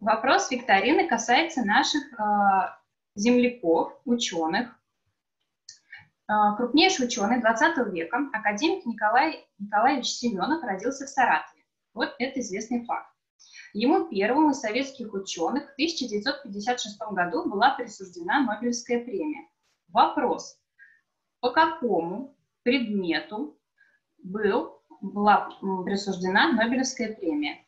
Вопрос викторины касается наших э, земляков, ученых. Э, крупнейший ученый 20 века, академик Николай Николаевич Семенов, родился в Саратове. Вот это известный факт. Ему первому из советских ученых в 1956 году была присуждена Нобелевская премия. Вопрос, по какому предмету был, была присуждена Нобелевская премия?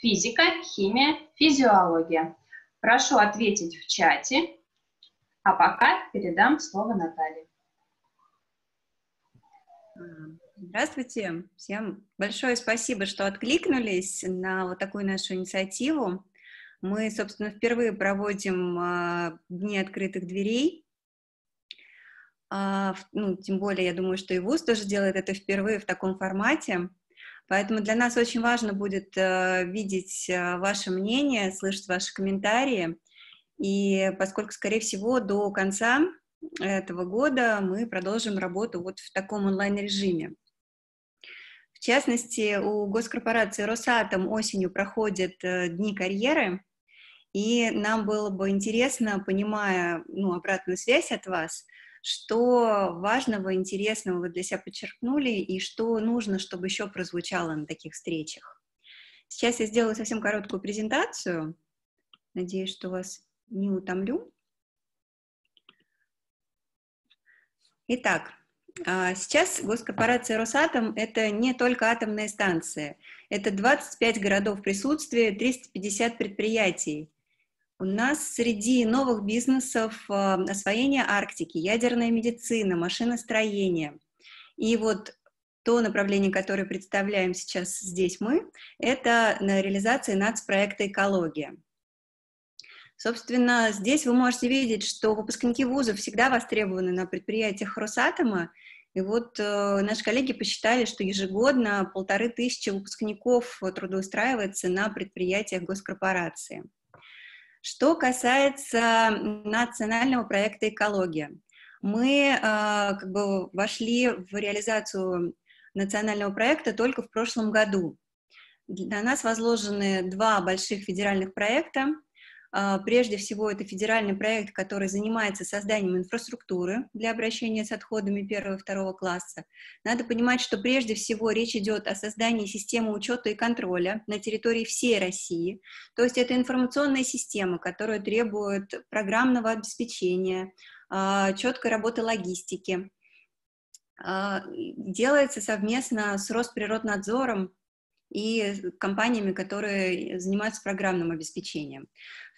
Физика, химия, физиология. Прошу ответить в чате, а пока передам слово Наталье. Здравствуйте. Всем большое спасибо, что откликнулись на вот такую нашу инициативу. Мы, собственно, впервые проводим а, Дни открытых дверей. А, ну, тем более, я думаю, что и ВУЗ тоже делает это впервые в таком формате. Поэтому для нас очень важно будет э, видеть э, ваше мнение, слышать ваши комментарии. И поскольку, скорее всего, до конца этого года мы продолжим работу вот в таком онлайн-режиме. В частности, у госкорпорации «Росатом» осенью проходят э, дни карьеры, и нам было бы интересно, понимая ну, обратную связь от вас, что важного, интересного вы для себя подчеркнули и что нужно, чтобы еще прозвучало на таких встречах. Сейчас я сделаю совсем короткую презентацию. Надеюсь, что вас не утомлю. Итак, а, сейчас госкорпорация «Росатом» — это не только атомные станции. Это 25 городов присутствия, 350 предприятий. У нас среди новых бизнесов а, освоение Арктики, ядерная медицина, машиностроение. И вот то направление, которое представляем сейчас здесь мы, это на реализации нацпроекта «Экология». Собственно, здесь вы можете видеть, что выпускники вузов всегда востребованы на предприятиях Росатома, и вот э, наши коллеги посчитали, что ежегодно полторы тысячи выпускников трудоустраивается на предприятиях госкорпорации. Что касается национального проекта «Экология», мы э, как бы вошли в реализацию национального проекта только в прошлом году. На нас возложены два больших федеральных проекта прежде всего, это федеральный проект, который занимается созданием инфраструктуры для обращения с отходами первого и второго класса. Надо понимать, что прежде всего речь идет о создании системы учета и контроля на территории всей России. То есть это информационная система, которая требует программного обеспечения, а, четкой работы логистики. А, делается совместно с Росприроднадзором и компаниями, которые занимаются программным обеспечением.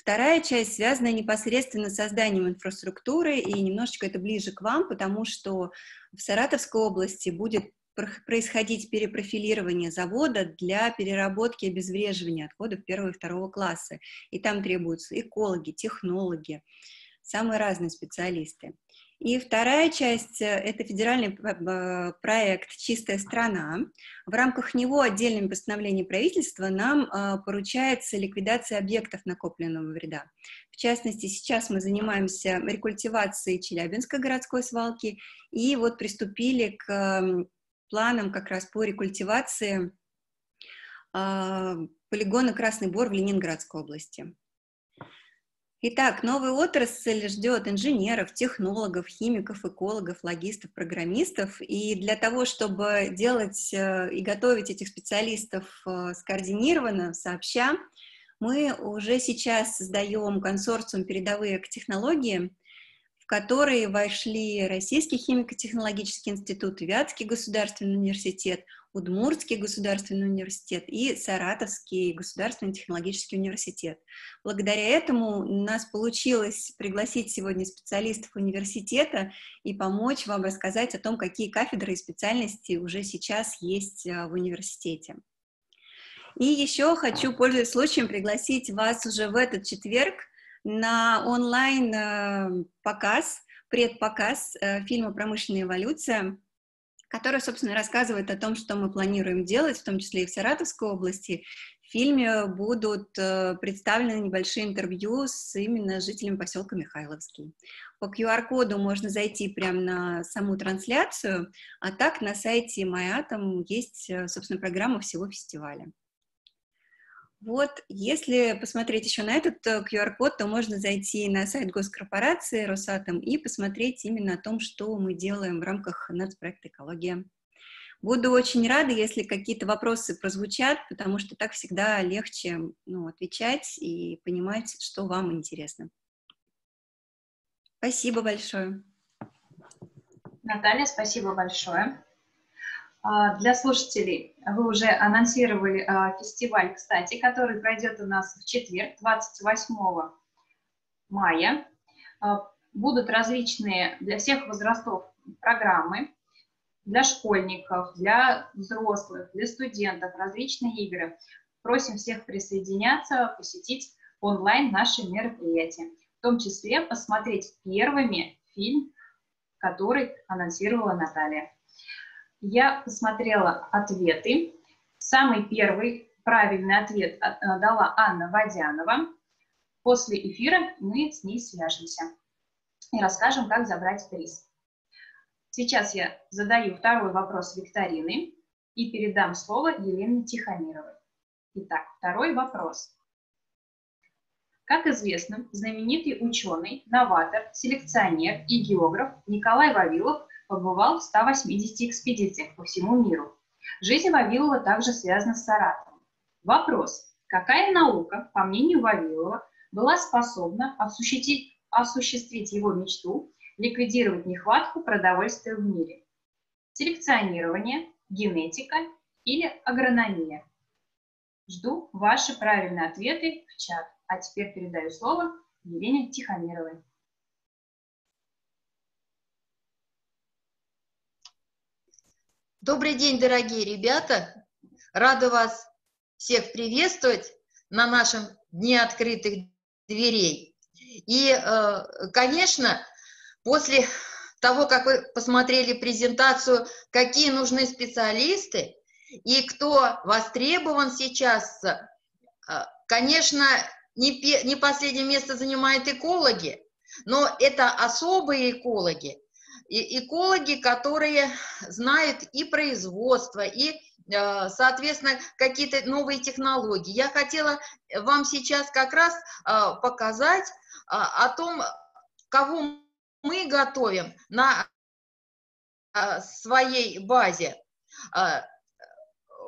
Вторая часть связана непосредственно с созданием инфраструктуры, и немножечко это ближе к вам, потому что в Саратовской области будет происходить перепрофилирование завода для переработки и обезвреживания отходов первого и второго класса. И там требуются экологи, технологи, самые разные специалисты. И вторая часть э, — это федеральный проект «Чистая страна». В рамках него отдельным постановлением правительства нам а, поручается ликвидация объектов накопленного вреда. В частности, сейчас мы занимаемся рекультивацией Челябинской городской свалки и вот приступили к планам как раз по рекультивации а, полигона «Красный Бор» в Ленинградской области. Итак, новая отрасль ждет инженеров, технологов, химиков, экологов, логистов, программистов. И для того, чтобы делать э, и готовить этих специалистов э, скоординированно, сообща, мы уже сейчас создаем консорциум «Передовые технологии», в который вошли Российский химико-технологический институт, Вятский государственный университет – Удмуртский государственный университет и Саратовский государственный технологический университет. Благодаря этому у нас получилось пригласить сегодня специалистов университета и помочь вам рассказать о том, какие кафедры и специальности уже сейчас есть э, в университете. И еще хочу, пользуясь случаем, пригласить вас уже в этот четверг на онлайн-показ, э, предпоказ э, фильма «Промышленная эволюция», которая, собственно, рассказывает о том, что мы планируем делать, в том числе и в Саратовской области. В фильме будут э, представлены небольшие интервью с именно жителями поселка Михайловский. По QR-коду можно зайти прямо на саму трансляцию, а так на сайте MyAtom есть, э, собственно, программа всего фестиваля. Вот, если посмотреть еще на этот QR-код, э, то можно зайти на сайт госкорпорации Росатом и посмотреть именно о том, что мы делаем в рамках нацпроекта «Экология». Буду очень рада, если какие-то вопросы прозвучат, потому что так всегда легче ну, отвечать и понимать, что вам интересно. Спасибо большое. Наталья, спасибо большое. А, для слушателей вы уже анонсировали а, фестиваль, кстати, который пройдет у нас в четверг, 28 мая. А, будут различные для всех возрастов программы, для школьников, для взрослых, для студентов, различные игры. Просим всех присоединяться, посетить онлайн наши мероприятия, в том числе посмотреть первыми фильм, который анонсировала Наталья я посмотрела ответы. Самый первый правильный ответ э, дала Анна Водянова. После эфира мы с ней свяжемся и расскажем, как забрать приз. Сейчас я задаю второй вопрос викторины и передам слово Елене Тихомировой. Итак, второй вопрос. Как известно, знаменитый ученый, новатор, селекционер и географ Николай Вавилов побывал в 180 экспедициях по всему миру. Жизнь Вавилова также связана с Саратовом. Вопрос. Какая наука, по мнению Вавилова, была способна осуществить, осуществить его мечту, ликвидировать нехватку продовольствия в мире? Селекционирование, генетика или агрономия? Жду ваши правильные ответы в чат. А теперь передаю слово Елене Тихомировой. Добрый день, дорогие ребята! Рада вас всех приветствовать на нашем Дне открытых дверей. И, э, конечно, после того, как вы посмотрели презентацию, какие нужны специалисты и кто востребован сейчас, э, конечно, не последнее место занимают экологи, но это особые экологи, и экологи, которые знают и производство, и, э, соответственно, какие-то новые технологии. Я хотела вам сейчас как раз э, показать э, о том, кого мы готовим на своей базе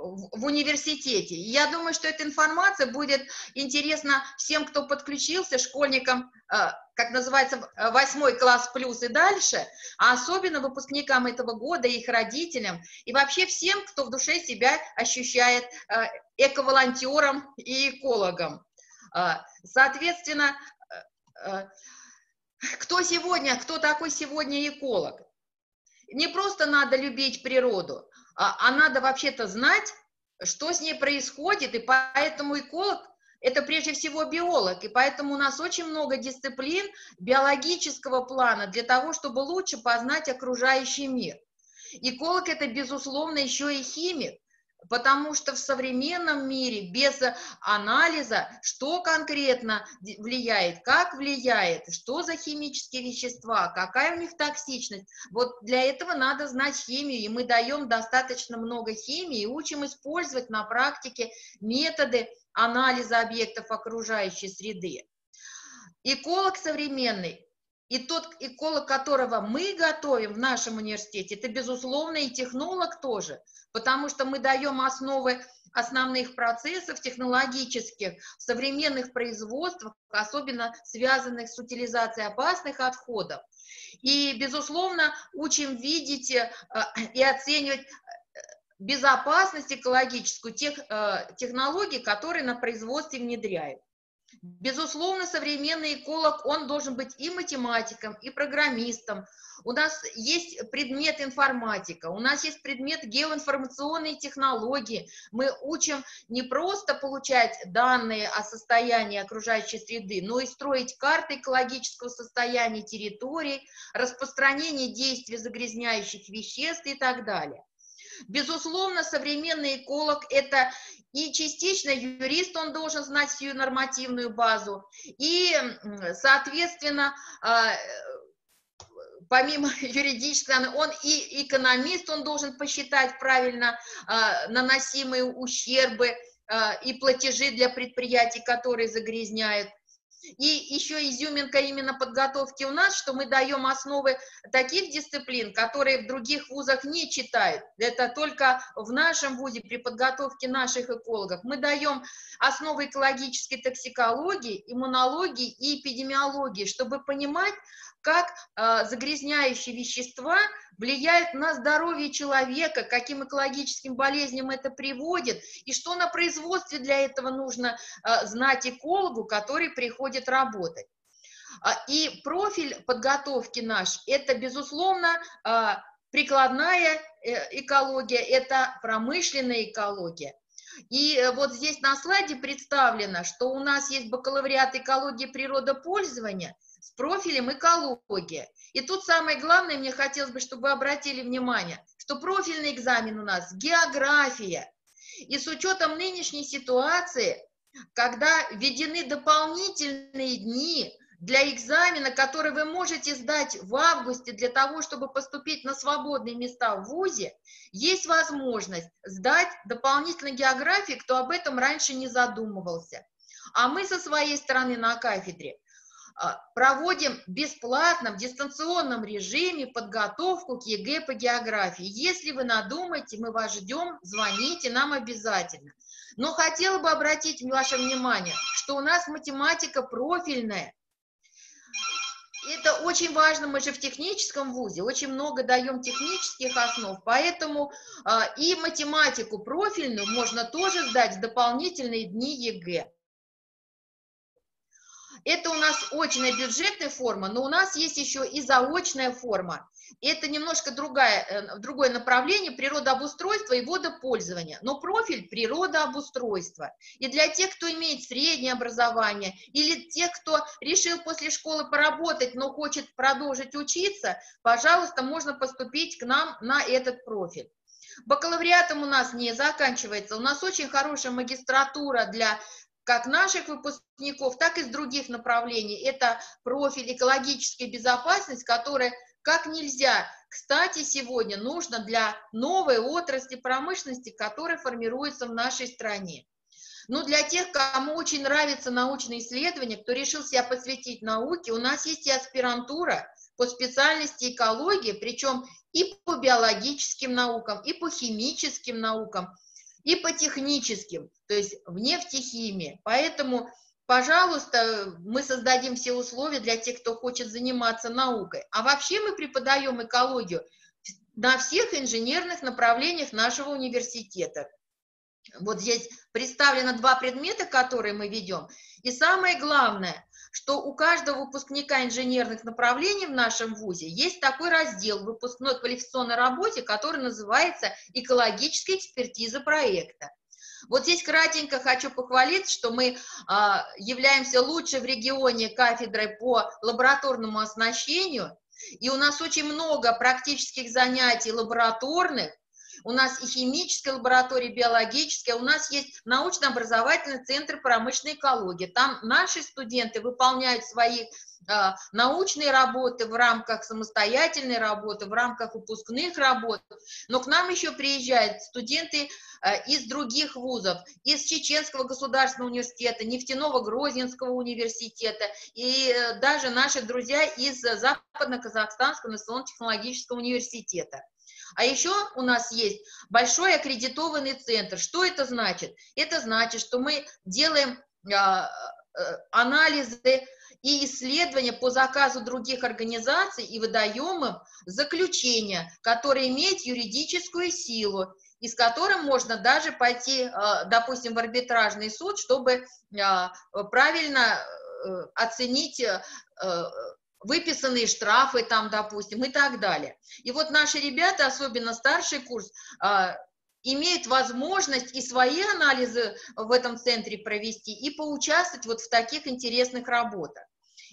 в университете. Я думаю, что эта информация будет интересна всем, кто подключился, школьникам, как называется, восьмой класс плюс и дальше, а особенно выпускникам этого года, их родителям и вообще всем, кто в душе себя ощущает э, эко-волонтером и экологом. Э, соответственно, кто сегодня, кто такой сегодня эколог? Не просто надо любить природу, а, а надо вообще-то знать, что с ней происходит, и поэтому эколог – это прежде всего биолог, и поэтому у нас очень много дисциплин биологического плана для того, чтобы лучше познать окружающий мир. Эколог – это, безусловно, еще и химик, Потому что в современном мире без анализа, что конкретно влияет, как влияет, что за химические вещества, какая у них токсичность, вот для этого надо знать химию, и мы даем достаточно много химии и учим использовать на практике методы анализа объектов окружающей среды. Эколог современный и тот эколог, которого мы готовим в нашем университете, это, безусловно, и технолог тоже, потому что мы даем основы основных процессов технологических в современных производствах, особенно связанных с утилизацией опасных отходов. И, безусловно, учим видеть э, и оценивать безопасность экологическую тех э, технологий, которые на производстве внедряют. Безусловно, современный эколог, он должен быть и математиком, и программистом. У нас есть предмет информатика, у нас есть предмет геоинформационные технологии. Мы учим не просто получать данные о состоянии окружающей среды, но и строить карты экологического состояния территорий, распространение действий загрязняющих веществ и так далее. Безусловно, современный эколог – это и частично юрист, он должен знать всю нормативную базу, и, соответственно, а, помимо юридического, он и экономист, он должен посчитать правильно а, наносимые ущербы и платежи для предприятий, которые загрязняют. И еще изюминка именно подготовки у нас, что мы даем основы таких дисциплин, которые в других вузах не читают. Это только в нашем вузе при подготовке наших экологов. Мы даем основы экологической токсикологии, иммунологии и эпидемиологии, чтобы понимать, как э, загрязняющие вещества влияют на здоровье человека, каким экологическим болезням это приводит, и что на производстве для этого нужно э, знать экологу, который приходит работать. А, и профиль подготовки наш – это, безусловно, прикладная э, экология, это промышленная экология. И э, вот здесь на слайде представлено, что у нас есть бакалавриат экологии природопользования – с профилем экология. И тут самое главное, мне хотелось бы, чтобы вы обратили внимание, что профильный экзамен у нас география. И с учетом нынешней ситуации, когда введены дополнительные дни для экзамена, который вы можете сдать в августе для того, чтобы поступить на свободные места в ВУЗе, есть возможность сдать дополнительно географии, кто об этом раньше не задумывался. А мы со своей стороны на кафедре проводим бесплатно в дистанционном режиме подготовку к ЕГЭ по географии. Если вы надумаете, мы вас ждем, звоните нам обязательно. Но хотела бы обратить ваше внимание, что у нас математика профильная. Это очень важно, мы же в техническом вузе, очень много даем технических основ, поэтому э, и математику профильную можно тоже сдать в дополнительные дни ЕГЭ. Это у нас очная бюджетная форма, но у нас есть еще и заочная форма. Это немножко другая, э, другое направление природообустройства и водопользования, но профиль природообустройства. И для тех, кто имеет среднее образование, или тех, кто решил после школы поработать, но хочет продолжить учиться, пожалуйста, можно поступить к нам на этот профиль. Бакалавриатом у нас не заканчивается. У нас очень хорошая магистратура для как наших выпускников, так и с других направлений. Это профиль экологическая безопасность, которая как нельзя, кстати, сегодня нужно для новой отрасли промышленности, которая формируется в нашей стране. Ну, для тех, кому очень нравится научное исследование, кто решил себя посвятить науке, у нас есть и аспирантура по специальности экологии, причем и по биологическим наукам, и по химическим наукам, и по техническим, то есть в нефтехимии. Поэтому, пожалуйста, мы создадим все условия для тех, кто хочет заниматься наукой. А вообще мы преподаем экологию на всех инженерных направлениях нашего университета. Вот здесь представлено два предмета, которые мы ведем. И самое главное, что у каждого выпускника инженерных направлений в нашем ВУЗе есть такой раздел в выпускной квалификационной работе, который называется «Экологическая экспертиза проекта». Вот здесь кратенько хочу похвалить, что мы а, являемся лучшей в регионе кафедрой по лабораторному оснащению, и у нас очень много практических занятий лабораторных, у нас и химическая лаборатория, и биологическая, у нас есть научно-образовательный центр промышленной экологии. Там наши студенты выполняют свои э, научные работы в рамках самостоятельной работы, в рамках выпускных работ, но к нам еще приезжают студенты э, из других вузов, из Чеченского государственного университета, Нефтяного Грозненского университета и э, даже наши друзья из Западно-Казахстанского национально-технологического университета. А еще у нас есть большой аккредитованный центр. Что это значит? Это значит, что мы делаем а, а, анализы и исследования по заказу других организаций и выдаем им заключение, которое имеет юридическую силу, и с которым можно даже пойти, а, допустим, в арбитражный суд, чтобы правильно э, оценить э, выписанные штрафы там, допустим, и так далее. И вот наши ребята, особенно старший курс, а, имеют возможность и свои анализы в этом центре провести, и поучаствовать вот в таких интересных работах.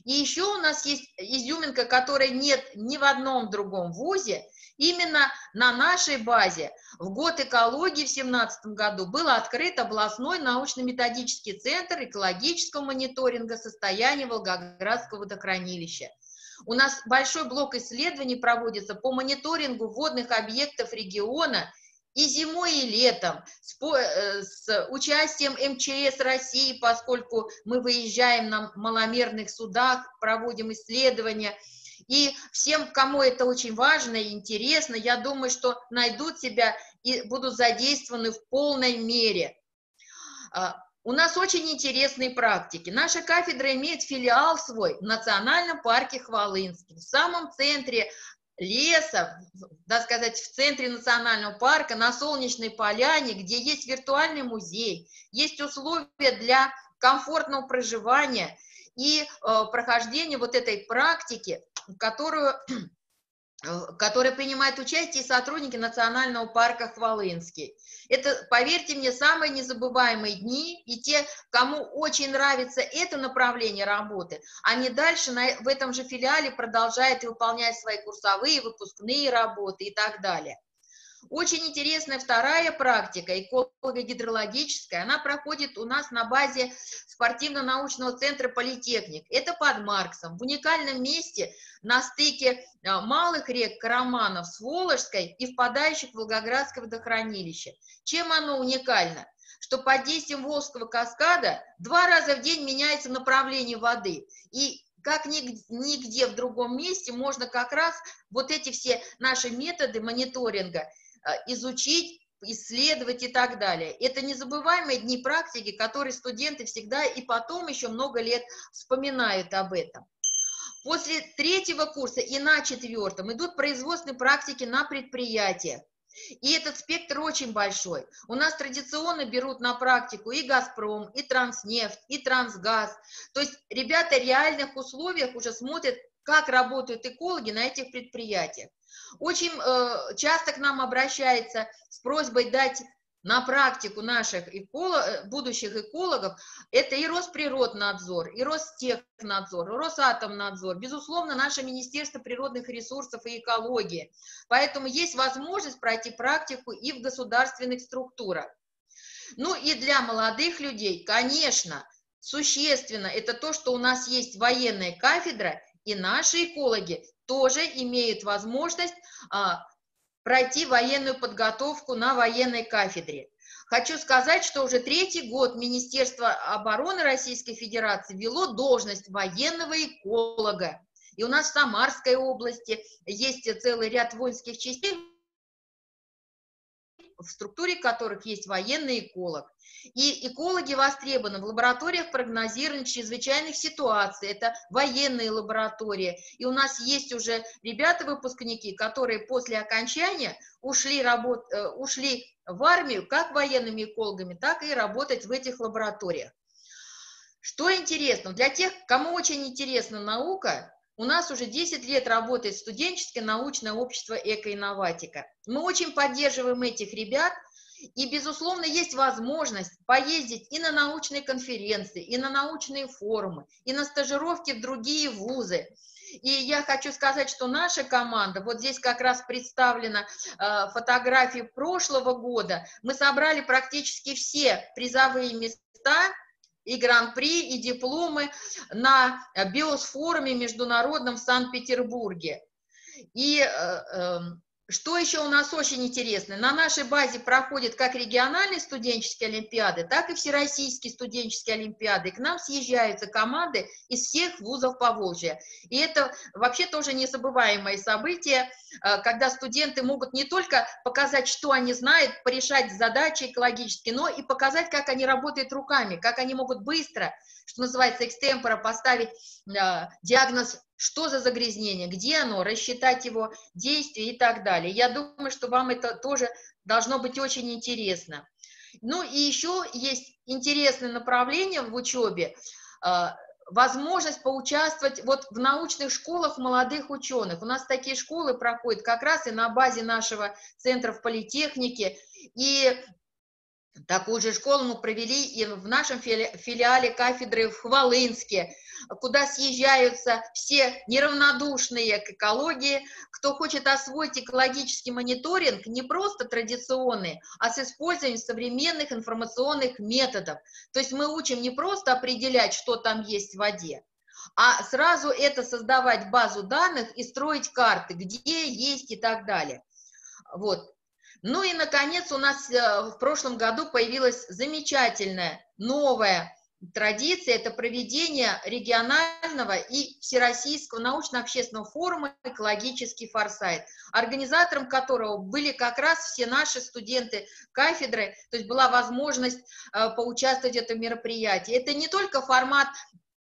И еще у нас есть изюминка, которой нет ни в одном другом вузе, Именно на нашей базе в год экологии в 2017 году был открыт областной научно-методический центр экологического мониторинга состояния Волгоградского водохранилища. У нас большой блок исследований проводится по мониторингу водных объектов региона и зимой, и летом, с, э, с участием МЧС России, поскольку мы выезжаем на маломерных судах, проводим исследования. И всем, кому это очень важно и интересно, я думаю, что найдут себя и будут задействованы в полной мере. А, у нас очень интересные практики. Наша кафедра имеет филиал свой в Национальном парке Хвалынский, в самом центре леса, да сказать, в центре национального парка, на Солнечной поляне, где есть виртуальный музей, есть условия для комфортного проживания и э, прохождения вот этой практики, которую Э, которой принимают участие сотрудники Национального парка Хвалынский. Это, поверьте мне, самые незабываемые дни, и те, кому очень нравится это направление работы, они дальше на, в этом же филиале продолжают выполнять свои курсовые, выпускные работы и так далее. Очень интересная вторая практика, эколого-гидрологическая, она проходит у нас на базе спортивно-научного центра «Политехник». Это под Марксом, в уникальном месте на стыке а, малых рек Караманов с Волжской и впадающих в Волгоградское водохранилище. Чем оно уникально? что под действием Волжского каскада два раза в день меняется направление воды. И как нигде в другом месте можно как раз вот эти все наши методы мониторинга Э, изучить, исследовать и так далее. Это незабываемые дни практики, которые студенты всегда и потом еще много лет вспоминают об этом. После третьего курса и на четвертом идут производственные практики на предприятиях. И этот спектр очень большой. У нас традиционно берут на практику и «Газпром», и «Транснефть», и «Трансгаз». То есть ребята в реальных условиях уже смотрят, как работают экологи на этих предприятиях. Очень э, часто к нам обращается с просьбой дать на практику наших эколог, э, будущих экологов, это и Росприроднадзор, и Ростехнадзор, и Росатомнадзор, безусловно, наше Министерство природных ресурсов и экологии. Поэтому есть возможность пройти практику и в государственных структурах. Ну и для молодых людей, конечно, существенно это то, что у нас есть военная кафедра, и наши экологи тоже имеют возможность а, пройти военную подготовку на военной кафедре. Хочу сказать, что уже третий год Министерство обороны Российской Федерации вело должность военного эколога. И у нас в Самарской области есть целый ряд воинских частей, в структуре которых есть военный эколог. И экологи востребованы в лабораториях прогнозирования чрезвычайных ситуаций, это военные лаборатории. И у нас есть уже ребята-выпускники, которые после окончания ушли, работ... Э, ушли в армию как военными экологами, так и работать в этих лабораториях. Что интересно, для тех, кому очень интересна наука, у нас уже 10 лет работает студенческое научное общество «Экоинноватика». Мы очень поддерживаем этих ребят, и, безусловно, есть возможность поездить и на научные конференции, и на научные форумы, и на стажировки в другие вузы. И я хочу сказать, что наша команда, вот здесь как раз представлена э, фотографии прошлого года, мы собрали практически все призовые места и гран-при, и дипломы на э, биосфоруме международном в Санкт-Петербурге. И э, эм, что еще у нас очень интересно? На нашей базе проходят как региональные студенческие олимпиады, так и всероссийские студенческие олимпиады. к нам съезжаются команды из всех вузов Поволжья. И это вообще тоже незабываемое событие, э, когда студенты могут не только показать, что они знают, порешать задачи экологические, но и показать, как они работают руками, как они могут быстро, что называется, экстемпора, поставить э, диагноз что за загрязнение, где оно, рассчитать его действия и так далее. Я думаю, что вам это тоже должно быть очень интересно. Ну и еще есть интересное направление в учебе, а, возможность поучаствовать вот в научных школах молодых ученых. У нас такие школы проходят как раз и на базе нашего центра в политехнике. И Такую же школу мы провели и в нашем филиале кафедры в Хвалынске, куда съезжаются все неравнодушные к экологии, кто хочет освоить экологический мониторинг не просто традиционный, а с использованием современных информационных методов. То есть мы учим не просто определять, что там есть в воде, а сразу это создавать базу данных и строить карты, где есть и так далее. Вот. Ну и, наконец, у нас э, в прошлом году появилась замечательная новая традиция – это проведение регионального и всероссийского научно-общественного форума «Экологический форсайт», организатором которого были как раз все наши студенты кафедры, то есть была возможность э, поучаствовать в этом мероприятии. Это не только формат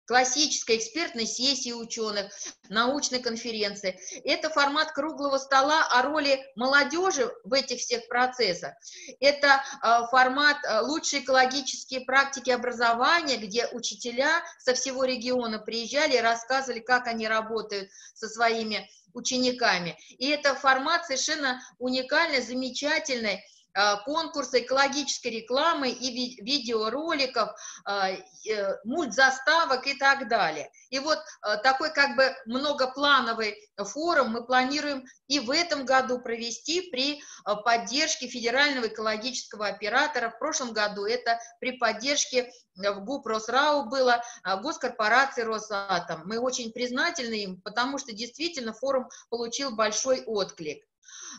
классической экспертной сессии ученых, научной конференции. Это формат круглого стола о роли молодежи в этих всех процессах. Это э, формат э, лучшие экологические практики образования, где учителя со всего региона приезжали и рассказывали, как они работают со своими учениками. И это формат совершенно уникальный, замечательный, Э, конкурса экологической рекламы и видеороликов, э, э, мультзаставок и так далее. И вот такой как бы многоплановый форум мы планируем и в этом году провести при поддержке федерального экологического оператора. В прошлом году это при поддержке в ГУП Росрау было госкорпорации Росатом. Мы очень признательны им, потому что действительно форум получил большой отклик.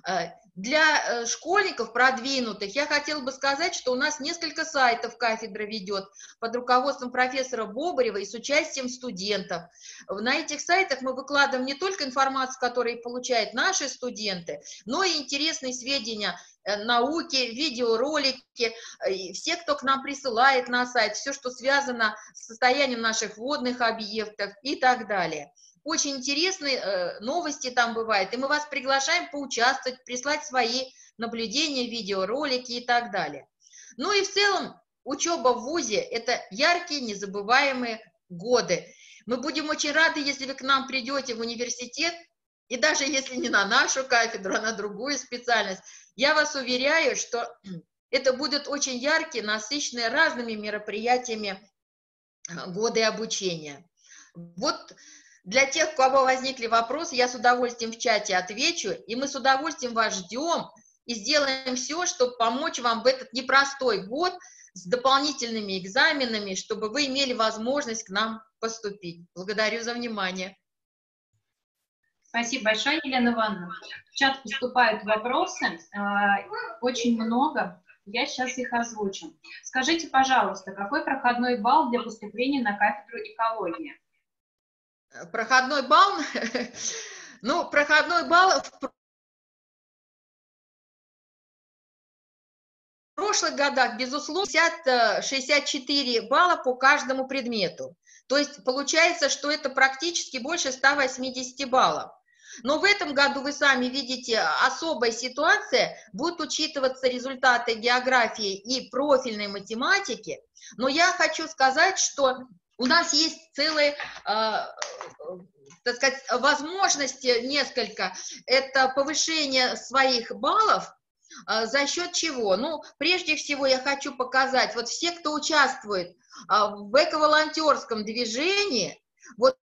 Э, для э, школьников продвинутых я хотела бы сказать, что у нас несколько сайтов кафедра ведет под руководством профессора Бобарева и с участием студентов. На этих сайтах мы выкладываем не только информацию, которую получают наши студенты, но и интересные сведения э, науки, видеоролики, все, кто к нам присылает на сайт, все, что связано с состоянием наших водных объектов и так далее. Очень интересные э, новости там бывают, и мы вас приглашаем поучаствовать, прислать свои наблюдения, видеоролики и так далее. Ну и в целом учеба в ВУЗе – это яркие, незабываемые годы. Мы будем очень рады, если вы к нам придете в университет, и даже если не на нашу кафедру, а на другую специальность, я вас уверяю, что это будут очень яркие, насыщенные разными мероприятиями э, годы обучения. Вот для тех, у кого возникли вопросы, я с удовольствием в чате отвечу, и мы с удовольствием вас ждем и сделаем все, чтобы помочь вам в этот непростой год с дополнительными экзаменами, чтобы вы имели возможность к нам поступить. Благодарю за внимание. Спасибо большое, Елена Ивановна. В чат поступают вопросы, а, очень много. Я сейчас их озвучу. Скажите, пожалуйста, какой проходной балл для поступления на кафедру экологии? Проходной балл, ну, проходной балл в прошлых годах, безусловно, 50, 64 балла по каждому предмету. То есть получается, что это практически больше 180 баллов. Но в этом году вы сами видите особая ситуация, будут учитываться результаты географии и профильной математики. Но я хочу сказать, что у нас есть целые, э, так сказать, возможности несколько. Это повышение своих баллов, э, за счет чего? Ну, прежде всего я хочу показать, вот все, кто участвует э, в эко-волонтерском движении, вот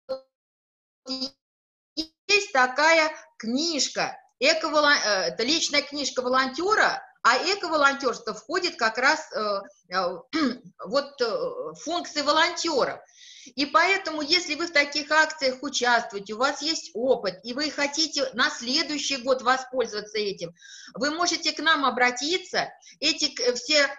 есть такая книжка, эко это личная книжка волонтера, а эко-волонтерство входит как раз э, э, вот э, функции волонтеров. И поэтому, если вы в таких акциях участвуете, у вас есть опыт, и вы хотите на следующий год воспользоваться этим, вы можете к нам обратиться. Эти все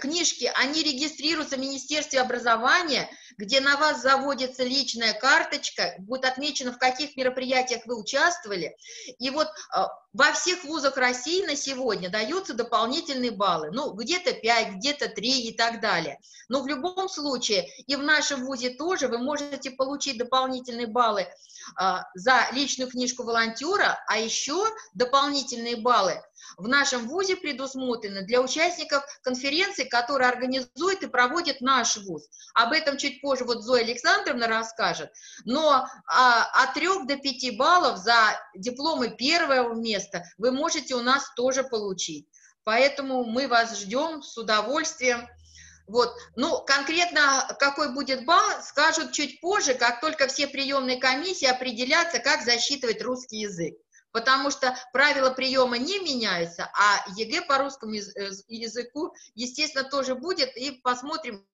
книжки, они регистрируются в Министерстве образования, где на вас заводится личная карточка, будет отмечено, в каких мероприятиях вы участвовали. И вот во всех вузах России на сегодня даются дополнительные баллы. Ну, где-то 5, где-то 3 и так далее. Но в любом случае и в нашем ВУЗе тоже вы можете получить дополнительные баллы а, за личную книжку волонтера, а еще дополнительные баллы в нашем ВУЗе предусмотрены для участников конференции, которые организует и проводит наш ВУЗ. Об этом чуть позже вот Зоя Александровна расскажет. Но а, от 3 до 5 баллов за дипломы первого места вы можете у нас тоже получить. Поэтому мы вас ждем с удовольствием. Вот. Ну, конкретно какой будет балл, скажут чуть позже, как только все приемные комиссии определятся, как засчитывать русский язык. Потому что правила приема не меняются, а ЕГЭ по русскому э, языку, естественно, тоже будет, и посмотрим,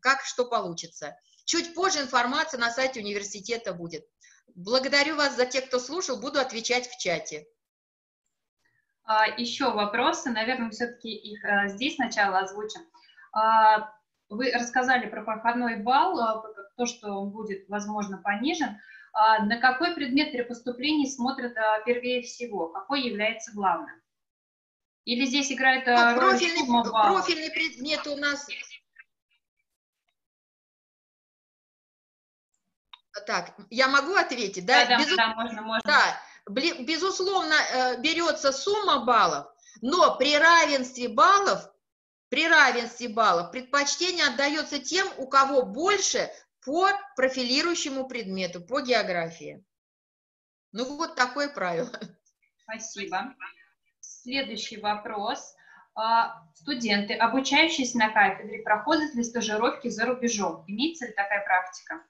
как что получится. Чуть позже информация на сайте университета будет. Благодарю вас за тех, кто слушал, буду отвечать в чате. А, еще вопросы, наверное, все-таки их а, здесь сначала озвучим. А, вы рассказали про проходной балл, а, то, что он будет, возможно, понижен. А, на какой предмет при поступлении смотрят первее всего? Какой является главным? Или здесь играет ну, роль профильный, профильный предмет у нас... Так, я могу ответить, да? Да, Безу... да, можно, можно. Да, безусловно, э, берется сумма баллов, но при равенстве баллов, при равенстве баллов предпочтение отдается тем, у кого больше по профилирующему предмету, по географии. Ну вот такое правило. Спасибо. Следующий вопрос. А, студенты, обучающиеся на кафедре, проходят ли стажировки за рубежом? Имеется ли такая практика?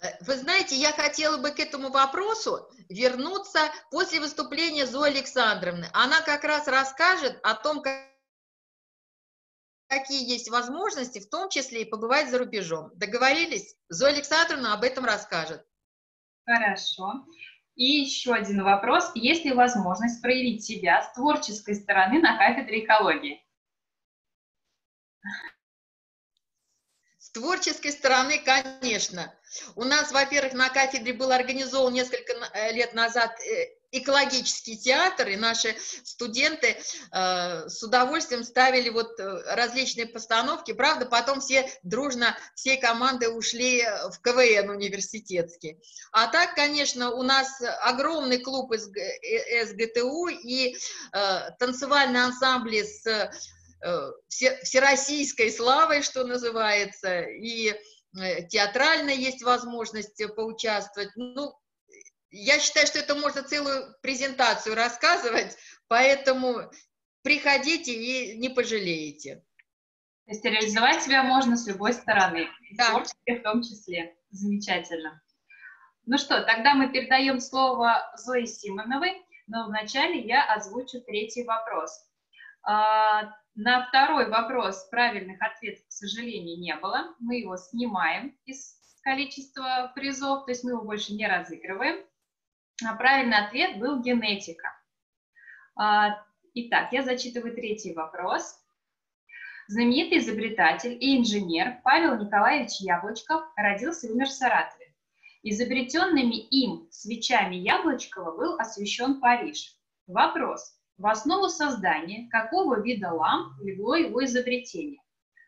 Э, вы знаете, я хотела бы к этому вопросу вернуться после выступления Зои Александровны. Она как раз расскажет о том, как какие есть возможности, в том числе и побывать за рубежом. Договорились? Зоя Александровна об этом расскажет. Хорошо. И еще один вопрос. Есть ли возможность проявить себя с творческой стороны на кафедре экологии? С творческой стороны, конечно. У нас, во-первых, на кафедре был организован несколько э, лет назад э, экологический театр, и наши студенты э, с удовольствием ставили вот э, различные постановки. Правда, потом все дружно, всей команды ушли в КВН университетский. А так, конечно, у нас огромный клуб из СГТУ и э, танцевальные ансамбли с э, всероссийской славой, что называется, и э, театрально есть возможность поучаствовать. Ну, я считаю, что это можно целую презентацию рассказывать, поэтому приходите и не пожалеете. То есть реализовать себя можно с любой стороны, да. в том числе. Замечательно. Ну что, тогда мы передаем слово Зое Симоновой, но вначале я озвучу третий вопрос. А, на второй вопрос правильных ответов, к сожалению, не было. Мы его снимаем из количества призов, то есть мы его больше не разыгрываем. А правильный ответ был генетика. А, итак, я зачитываю третий вопрос. Знаменитый изобретатель и инженер Павел Николаевич Яблочков родился и умер в Саратове. Изобретенными им свечами Яблочкова был освещен Париж. Вопрос. В основу создания какого вида ламп легло его изобретение?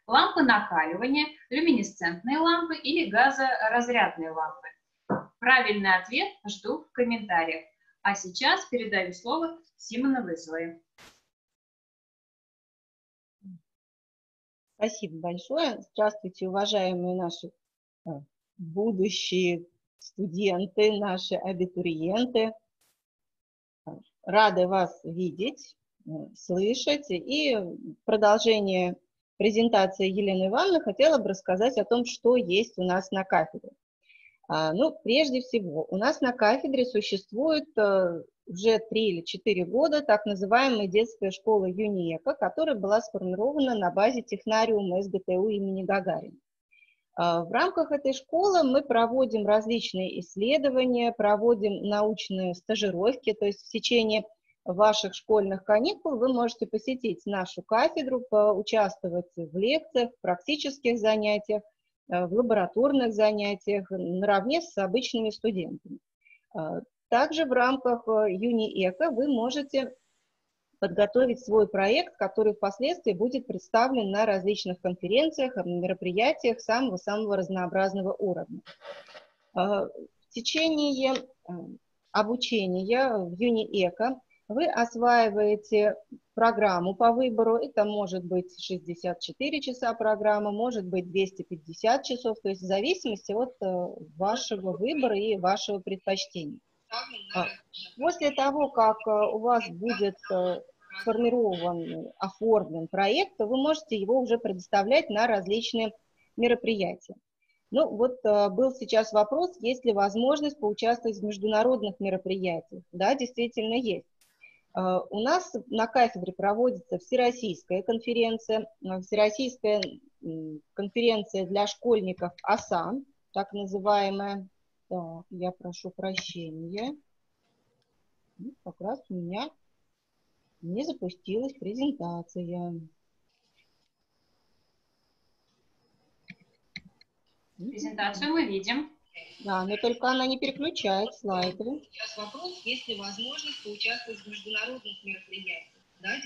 Лампы накаливания, люминесцентные лампы или газоразрядные лампы? Правильный ответ жду в комментариях. А сейчас передаю слово Симоновой Зое. Спасибо большое. Здравствуйте, уважаемые наши э, будущие студенты, наши абитуриенты. Рады вас видеть, э, слышать. И продолжение презентации Елены Ивановны хотела бы рассказать о том, что есть у нас на кафедре. А, ну, прежде всего, у нас на кафедре существует э, уже три или четыре года так называемая детская школа ЮНИЭКа, которая была сформирована на базе технариума СГТУ имени Гагарина. А, в рамках этой школы мы проводим различные исследования, проводим научные стажировки, то есть в течение ваших школьных каникул вы можете посетить нашу кафедру, поучаствовать в лекциях, практических занятиях, в лабораторных занятиях наравне с обычными студентами. Э, также в рамках э, ЮниЭКО вы можете подготовить свой проект, который впоследствии будет представлен на различных конференциях, мероприятиях самого-самого разнообразного уровня. В течение обучения в ЮниЭКО вы осваиваете программу по выбору, это может быть 64 часа программа, может быть 250 часов, то есть в зависимости от э, вашего выбора и вашего предпочтения. А, после того, как э, у вас будет э, сформирован, оформлен проект, то вы можете его уже предоставлять на различные мероприятия. Ну вот был сейчас вопрос, есть ли возможность поучаствовать в международных мероприятиях. Да, действительно есть. Э, у нас на кафедре проводится всероссийская конференция, э, всероссийская конференция для школьников АСАН, так называемая. Так, я прошу прощения. Ну, как раз у меня Не запустилась презентация. Презентацию мы видим. Да, но только она не переключает слайды. Сейчас вопрос, есть ли возможность поучаствовать в международных мероприятиях. Да?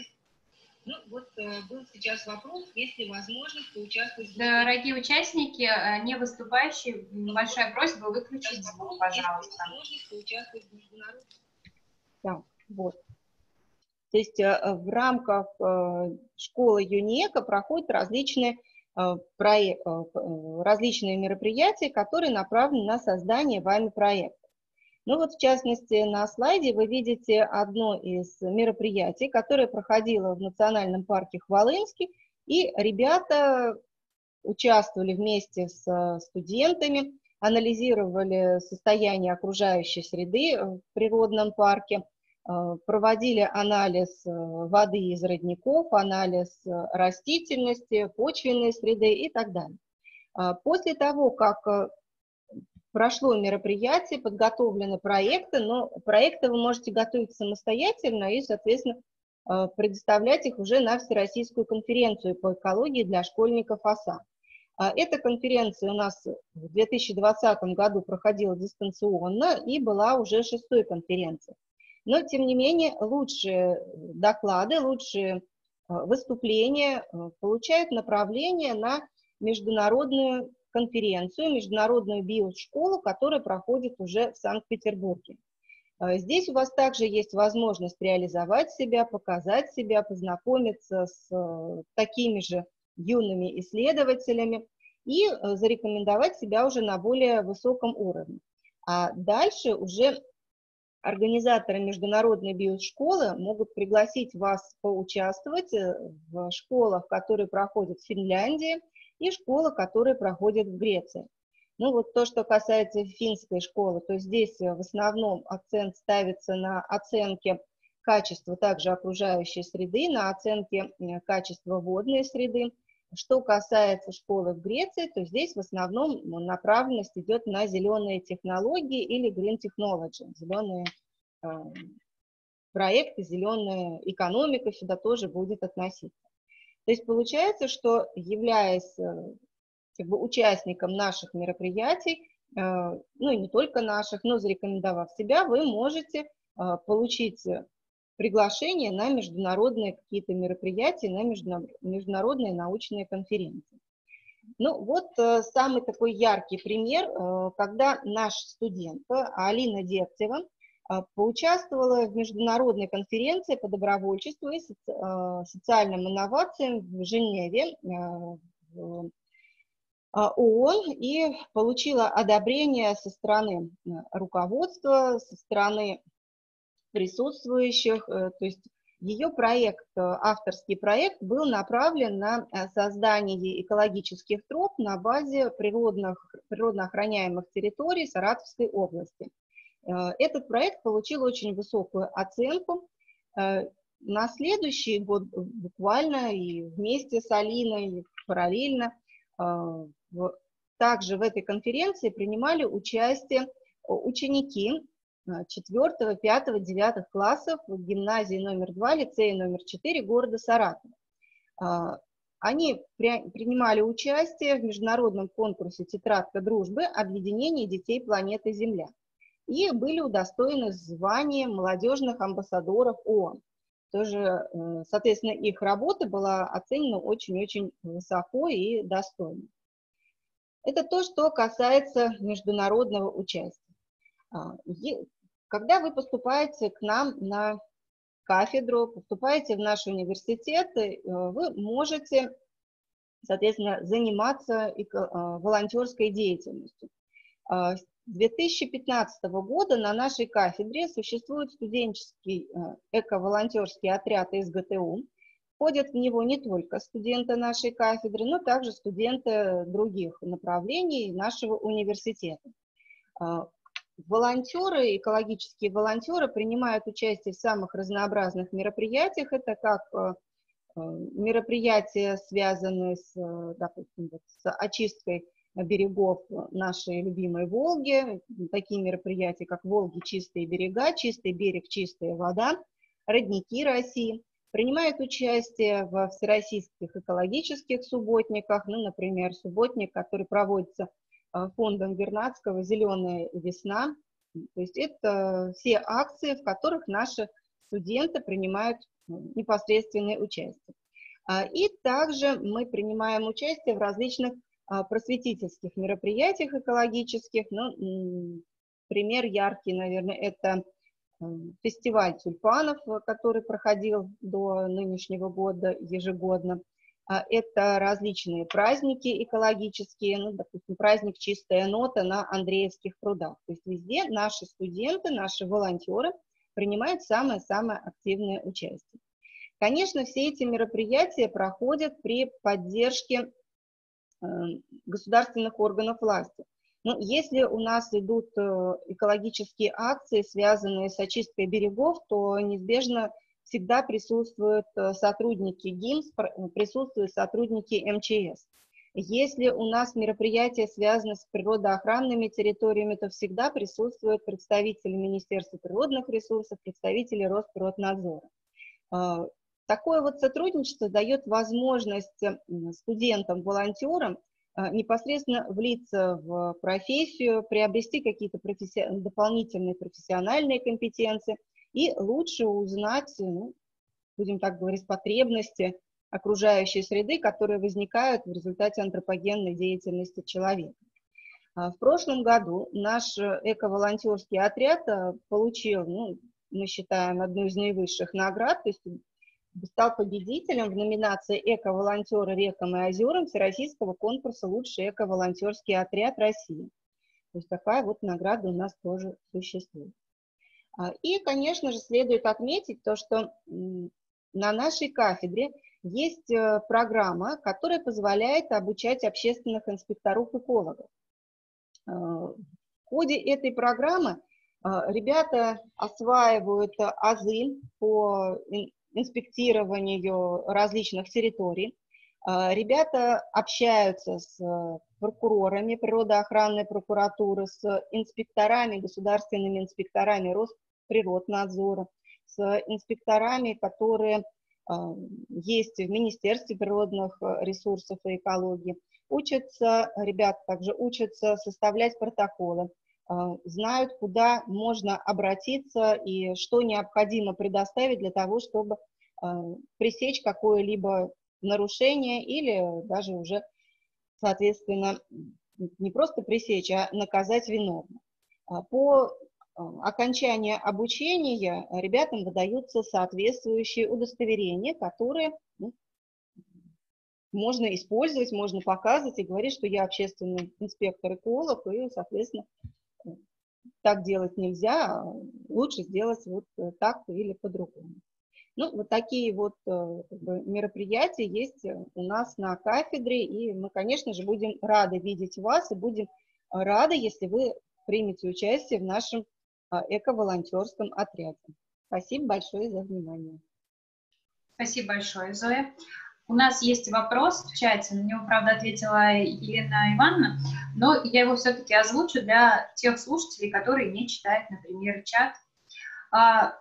Ну, вот э, был сейчас вопрос, есть ли возможность поучаствовать... В... Дорогие участники, э, не выступающие, большая просьба выключить звук, пожалуйста. возможность поучаствовать в международных... Так, вот. То есть э, в рамках э, школы ЮНЕКа проходят различные проект, э, э, различные мероприятия, которые направлены на создание вами проекта. Ну вот, в частности, на слайде вы видите одно из мероприятий, которое проходило в Национальном парке Хвалынский, и ребята участвовали вместе с студентами, анализировали состояние окружающей среды в природном парке – Э, проводили анализ э, воды из родников, анализ э, растительности, почвенной среды и так далее. После того, как прошло мероприятие, подготовлены проекты, но проекты вы можете готовить самостоятельно и, соответственно, предоставлять их уже на Всероссийскую конференцию по экологии для школьников ОСА. Эта конференция у нас в 2020 году проходила дистанционно и была уже шестой конференцией. Но, тем не менее, лучшие доклады, лучшие э, выступления э, получают направление на международную конференцию, международную биошколу, которая проходит уже в Санкт-Петербурге. Э, здесь у вас также есть возможность реализовать себя, показать себя, познакомиться с такими же юными исследователями и зарекомендовать себя уже на более высоком уровне. А дальше уже Организаторы международной биошколы могут пригласить вас поучаствовать э, в школах, которые проходят в Финляндии, и школы, которые проходят в Греции. Ну вот то, что касается финской школы, то здесь э, в основном акцент ставится на оценке качества также окружающей среды, на оценке э, качества водной среды. Что касается школы в Греции, то здесь в основном направленность идет на зеленые технологии или green technology, зеленые э, проекты, зеленая экономика сюда тоже будет относиться. То есть получается, что являясь э, как бы, участником наших мероприятий, э, ну и не только наших, но зарекомендовав себя, вы можете получить приглашение на международные какие-то мероприятия, на международные научные конференции. Ну вот э, самый такой яркий пример, э, когда наш студент Алина Дегтева э, поучаствовала в международной конференции по добровольчеству и социальным инновациям в Женеве, в ООН, и получила одобрение со стороны руководства, со стороны присутствующих, э, то есть ее проект, э, авторский проект был направлен на э, создание экологических троп на базе природных, природно охраняемых территорий Саратовской области. Этот проект получил очень высокую оценку. На следующий год буквально и вместе с Алиной, параллельно, также в этой конференции принимали участие ученики 4, 5, 9 классов гимназии номер 2, лицее номер 4 города Саратова. А, они принимали участие в международном конкурсе «Тетрадка дружбы. Объединение детей планеты Земля» и были удостоены звания молодежных амбассадоров ООН. Тоже, э, соответственно, их работа была оценена очень-очень высоко и достойно. Это то, что касается международного участия. А, когда вы поступаете к нам на кафедру, поступаете в наш университет, э, вы можете, соответственно, заниматься э, волонтерской деятельностью. А, с 2015 года на нашей кафедре существует студенческий э, эко-волонтерский отряд из ГТУ. Входят в него не только студенты нашей кафедры, но также студенты других направлений нашего университета. Волонтеры, экологические волонтеры принимают участие в самых разнообразных мероприятиях. Это как э, э, мероприятия, связанные с, э, допустим, вот, с очисткой берегов нашей любимой Волги, такие мероприятия, как Волги чистые берега, чистый берег, чистая вода. родники России, принимает участие в всероссийских экологических субботниках, ну, например, субботник, который проводится фондом Вернадского «Зеленая весна». То есть это все акции, в которых наши студенты принимают непосредственное участие. А, и также мы принимаем участие в различных а, просветительских мероприятиях экологических. Ну, пример яркий, наверное, это фестиваль тюльпанов, который проходил до нынешнего года ежегодно. А, это различные праздники экологические, ну, допустим, праздник «Чистая нота» на Андреевских прудах. То есть везде наши студенты, наши волонтеры принимают самое-самое активное участие. Конечно, все эти мероприятия проходят при поддержке э, государственных органов власти. Но если у нас идут э, экологические акции, связанные с очисткой берегов, то неизбежно всегда присутствуют э, сотрудники ГИМС, присутствуют сотрудники МЧС. Если у нас мероприятия связаны с природоохранными территориями, то всегда присутствуют представители Министерства природных ресурсов, представители Росприроднадзора. Такое вот сотрудничество дает возможность студентам-волонтерам а, непосредственно влиться в профессию, приобрести какие-то професси... дополнительные профессиональные компетенции и лучше узнать, ну, будем так говорить, потребности окружающей среды, которые возникают в результате антропогенной деятельности человека. А, в прошлом году наш эко-волонтерский отряд а, получил, ну, мы считаем, одну из наивысших наград, то есть стал победителем в номинации «Эко-волонтеры рекам и озерам» Всероссийского конкурса «Лучший эко-волонтерский отряд России». То есть такая вот награда у нас тоже существует. А, и, конечно же, следует отметить то, что на нашей кафедре есть э, программа, которая позволяет обучать общественных инспекторов-экологов. А, в ходе этой программы а, ребята осваивают азы по инспектированию различных территорий. А, ребята общаются с э, прокурорами природоохранной прокуратуры, с инспекторами, государственными инспекторами Росприроднадзора, с инспекторами, которые а, есть в Министерстве природных э, ресурсов и экологии. Учатся, ребята также учатся составлять протоколы, а, знают, куда можно обратиться и что необходимо предоставить для того, чтобы а, пресечь какое-либо нарушение или даже уже, соответственно, не просто пресечь, а наказать виновных. А, по окончании обучения ребятам выдаются соответствующие удостоверения, которые ну, можно использовать, можно показывать и говорить, что я общественный инспектор-эколог, и, соответственно, так делать нельзя, лучше сделать вот э, так или по-другому. Ну, вот такие вот э, как бы, мероприятия есть у нас на кафедре, и мы, конечно же, будем рады видеть вас, и будем рады, если вы примете участие в нашем эко-волонтерском отряде. Спасибо большое за внимание. Спасибо большое, Зоя. У нас есть вопрос в чате, на него, правда, ответила Елена Ивановна, но я его все-таки озвучу для тех слушателей, которые не читают, например, чат. А,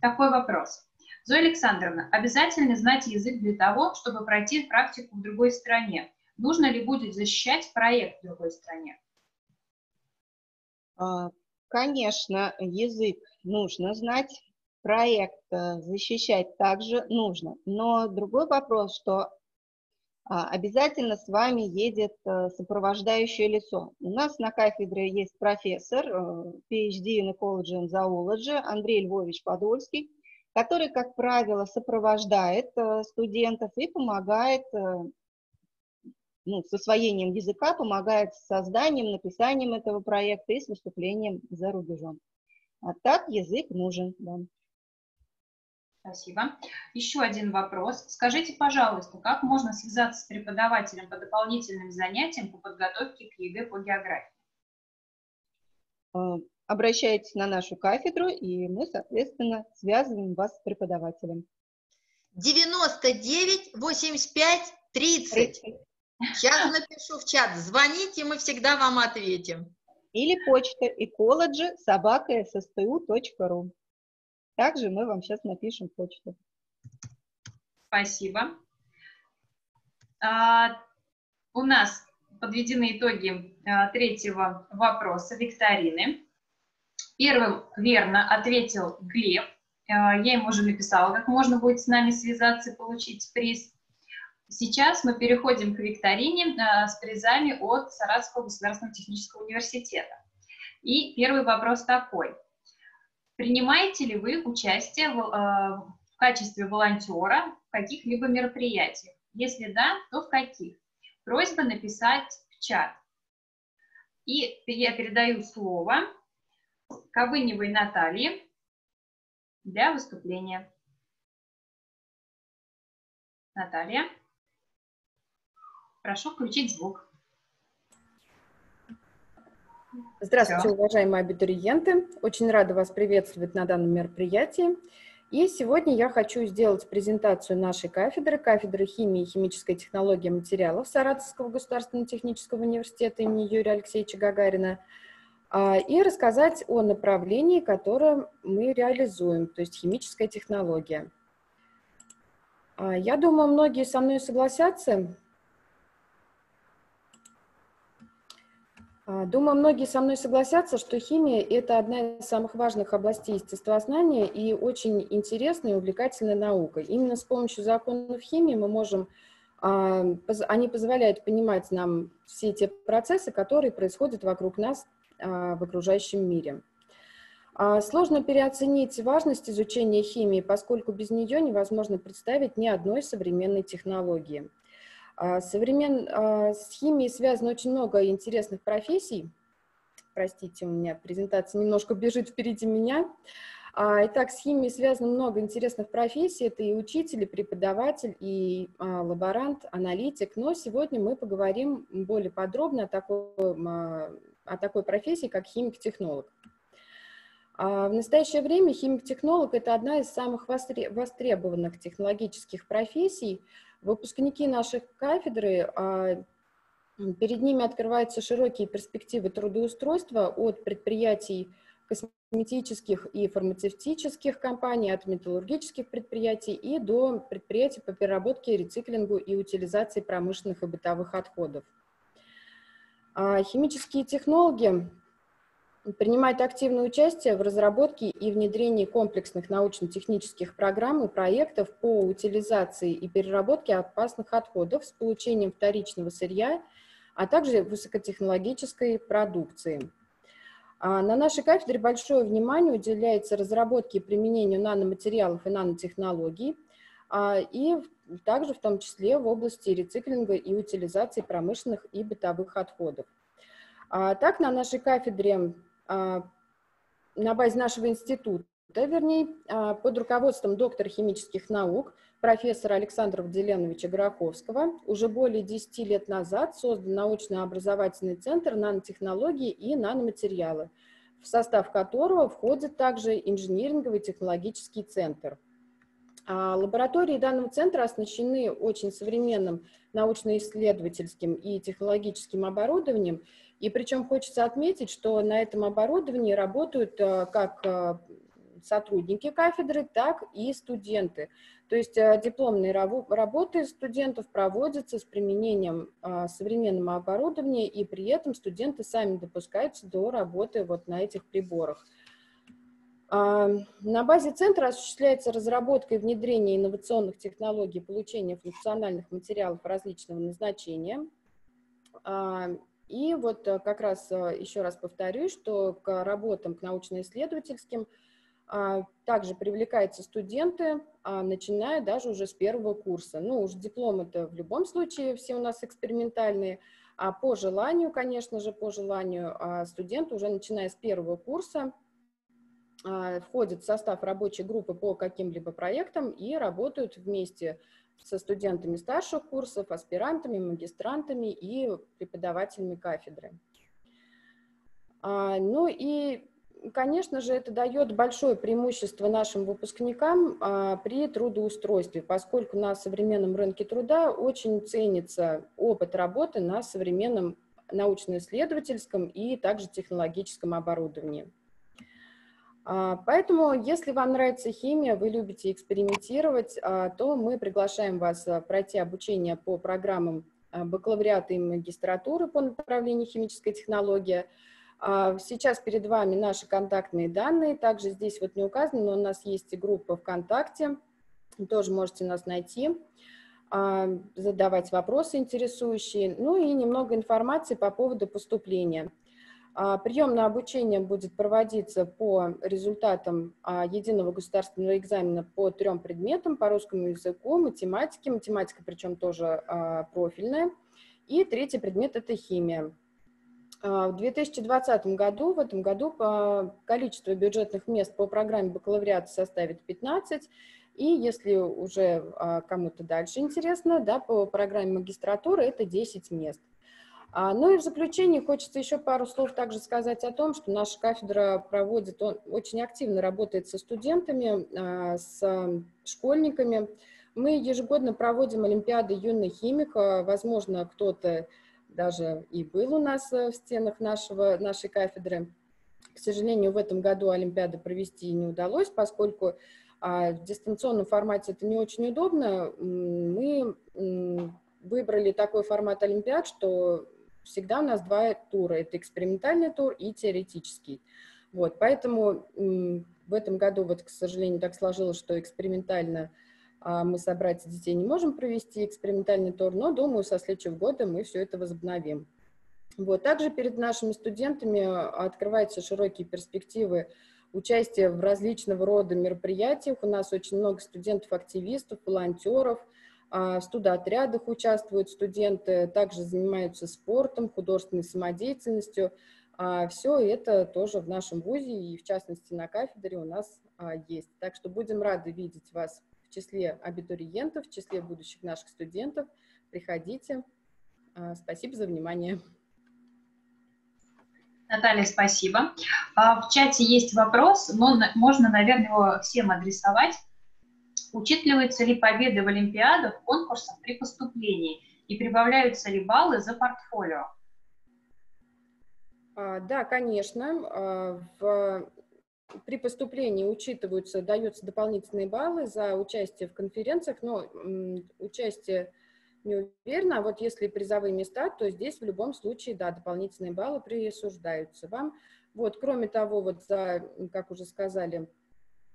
такой вопрос. Зоя Александровна, обязательно знать язык для того, чтобы пройти практику в другой стране. Нужно ли будет защищать проект в другой стране? Конечно, язык нужно знать, проект э, защищать также нужно. Но другой вопрос, что а, обязательно с вами едет э, сопровождающее лицо. У нас на кафедре есть профессор, э, PhD in Ecology and Zoology Андрей Львович Подольский, который, как правило, сопровождает студентов и помогает ну, с освоением языка, помогает с созданием, написанием этого проекта и с выступлением за рубежом. А так язык нужен. Да. Спасибо. Еще один вопрос. Скажите, пожалуйста, как можно связаться с преподавателем по дополнительным занятиям по подготовке к ЕГЭ по географии? Э, обращайтесь на нашу кафедру, и мы, соответственно, связываем вас с преподавателем. 99 85 30. 30. Сейчас напишу в чат. Звоните, мы всегда вам ответим. Или почта ecology собака Также мы вам сейчас напишем почту. Спасибо. А, у нас подведены итоги а, третьего вопроса викторины. Первым верно ответил Глеб. А, я ему уже написала, как можно будет с нами связаться и получить приз. Сейчас мы переходим к викторине а, с призами от Саратовского государственного технического университета. И первый вопрос такой. Принимаете ли вы участие в, а, в качестве волонтера в каких-либо мероприятиях? Если да, то в каких? Просьба написать в чат. И я передаю слово Ковыневой Наталье для выступления. Наталья. Прошу включить звук. Здравствуйте, Все. уважаемые абитуриенты. Очень рада вас приветствовать на данном мероприятии. И сегодня я хочу сделать презентацию нашей кафедры, кафедры химии и химической технологии материалов Саратовского государственного технического университета имени Юрия Алексеевича Гагарина, а, и рассказать о направлении, которое мы реализуем, то есть химическая технология. А, я думаю, многие со мной согласятся, думаю, многие со мной согласятся, что химия – это одна из самых важных областей естествознания и очень интересная и увлекательная наука. Именно с помощью законов химии мы можем, а, они позволяют понимать нам все те процессы, которые происходят вокруг нас а, в окружающем мире. Сложно переоценить важность изучения химии, поскольку без нее невозможно представить ни одной современной технологии. А, современ... А, с химией связано очень много интересных профессий. Простите, у меня презентация немножко бежит впереди меня. А, итак, с химией связано много интересных профессий. Это и учитель, и преподаватель, и лаборант, аналитик. Но сегодня мы поговорим более подробно о такой, о такой профессии, как химик-технолог. В настоящее время химик-технолог – это одна из самых востребованных технологических профессий – Выпускники наших кафедры, а, перед ними открываются широкие перспективы трудоустройства от предприятий косметических и фармацевтических компаний, от металлургических предприятий и до предприятий по переработке, рециклингу и утилизации промышленных и бытовых отходов. А, химические технологии принимает активное участие в разработке и внедрении комплексных научно-технических программ и проектов по утилизации и переработке опасных отходов с получением вторичного сырья, а также высокотехнологической продукции. А на нашей кафедре большое внимание уделяется разработке и применению наноматериалов и нанотехнологий, а, и также в том числе в области рециклинга и утилизации промышленных и бытовых отходов. А так, на нашей кафедре на базе нашего института, вернее, а, под руководством доктора химических наук, профессора Александра Вделеновича Гороховского, уже более 10 лет назад создан научно-образовательный центр нанотехнологии и наноматериалы, в состав которого входит также инжиниринговый технологический центр. А, лаборатории данного центра оснащены очень современным научно-исследовательским и технологическим оборудованием, и причем хочется отметить, что на этом оборудовании работают э, как э, сотрудники кафедры, так и студенты. То есть э, дипломные работы студентов проводятся с применением современного оборудования, и при этом студенты сами допускаются до работы вот на этих приборах. На базе центра осуществляется разработка и внедрение инновационных технологий получения функциональных материалов различного назначения. И вот э, как раз э, еще раз повторюсь, что к работам, к научно-исследовательским а, также привлекаются студенты, а, начиная даже уже с первого курса. Ну, уж диплом это в любом случае все у нас экспериментальные, а по желанию, конечно же, по желанию а, студенты уже начиная с первого курса входят в состав рабочей группы по каким-либо проектам и работают вместе со студентами старших курсов, аспирантами, магистрантами и преподавателями кафедры. А, ну и, конечно же, это дает большое преимущество нашим выпускникам а, при трудоустройстве, поскольку на современном рынке труда очень ценится опыт работы на современном научно-исследовательском и также технологическом оборудовании. А, поэтому, если вам нравится химия, вы любите экспериментировать, а, то мы приглашаем вас а, пройти обучение по программам бакалавриата и магистратуры по направлению химическая технология. Сейчас перед вами наши контактные данные, также здесь вот не указано, но у нас есть и группа ВКонтакте, тоже можете нас найти, задавать вопросы интересующие, ну и немного информации по поводу поступления. А, прием на обучение будет проводиться по результатам а, единого государственного экзамена по трем предметам, по русскому языку, математике, математика причем тоже а, профильная, и третий предмет – это химия. В 2020 году, в этом году, количество бюджетных мест по программе бакалавриата составит 15, и если уже кому-то дальше интересно, да, по программе магистратуры это 10 мест. А, ну и в заключение хочется еще пару слов также сказать о том, что наша кафедра проводит, он очень активно работает со студентами, а, с школьниками. Мы ежегодно проводим Олимпиады юных химика. Возможно, кто-то даже и был у нас э, в стенах нашего, нашей кафедры. К сожалению, в этом году Олимпиады провести не удалось, поскольку а, в дистанционном формате это не очень удобно. Мы выбрали такой формат Олимпиад, что всегда у нас два тура. Это экспериментальный тур и теоретический. Вот, поэтому в этом году, вот, к сожалению, так сложилось, что экспериментально а, мы собрать детей не можем провести экспериментальный тур, но, думаю, со следующего года мы все это возобновим. Вот. Также перед нашими студентами открываются широкие перспективы участия в различного рода мероприятиях. У нас очень много студентов-активистов, волонтеров – а, в студоотрядах участвуют студенты, также занимаются спортом, художественной самодеятельностью. А, Все это тоже в нашем ВУЗе и, в частности, на кафедре у нас а, есть. Так что будем рады видеть вас в числе абитуриентов, в числе будущих наших студентов. Приходите. Спасибо за внимание. Наталья, спасибо. В чате есть вопрос, но можно, наверное, его всем адресовать. Учитываются ли победы в Олимпиадах, конкурсах при поступлении и прибавляются ли баллы за портфолио? А, да, конечно. А, в, при поступлении учитываются, даются дополнительные баллы за участие в конференциях, но участие не уверена, а вот если призовые места, то здесь в любом случае, да, дополнительные баллы присуждаются вам. Вот, кроме того, вот за, как уже сказали,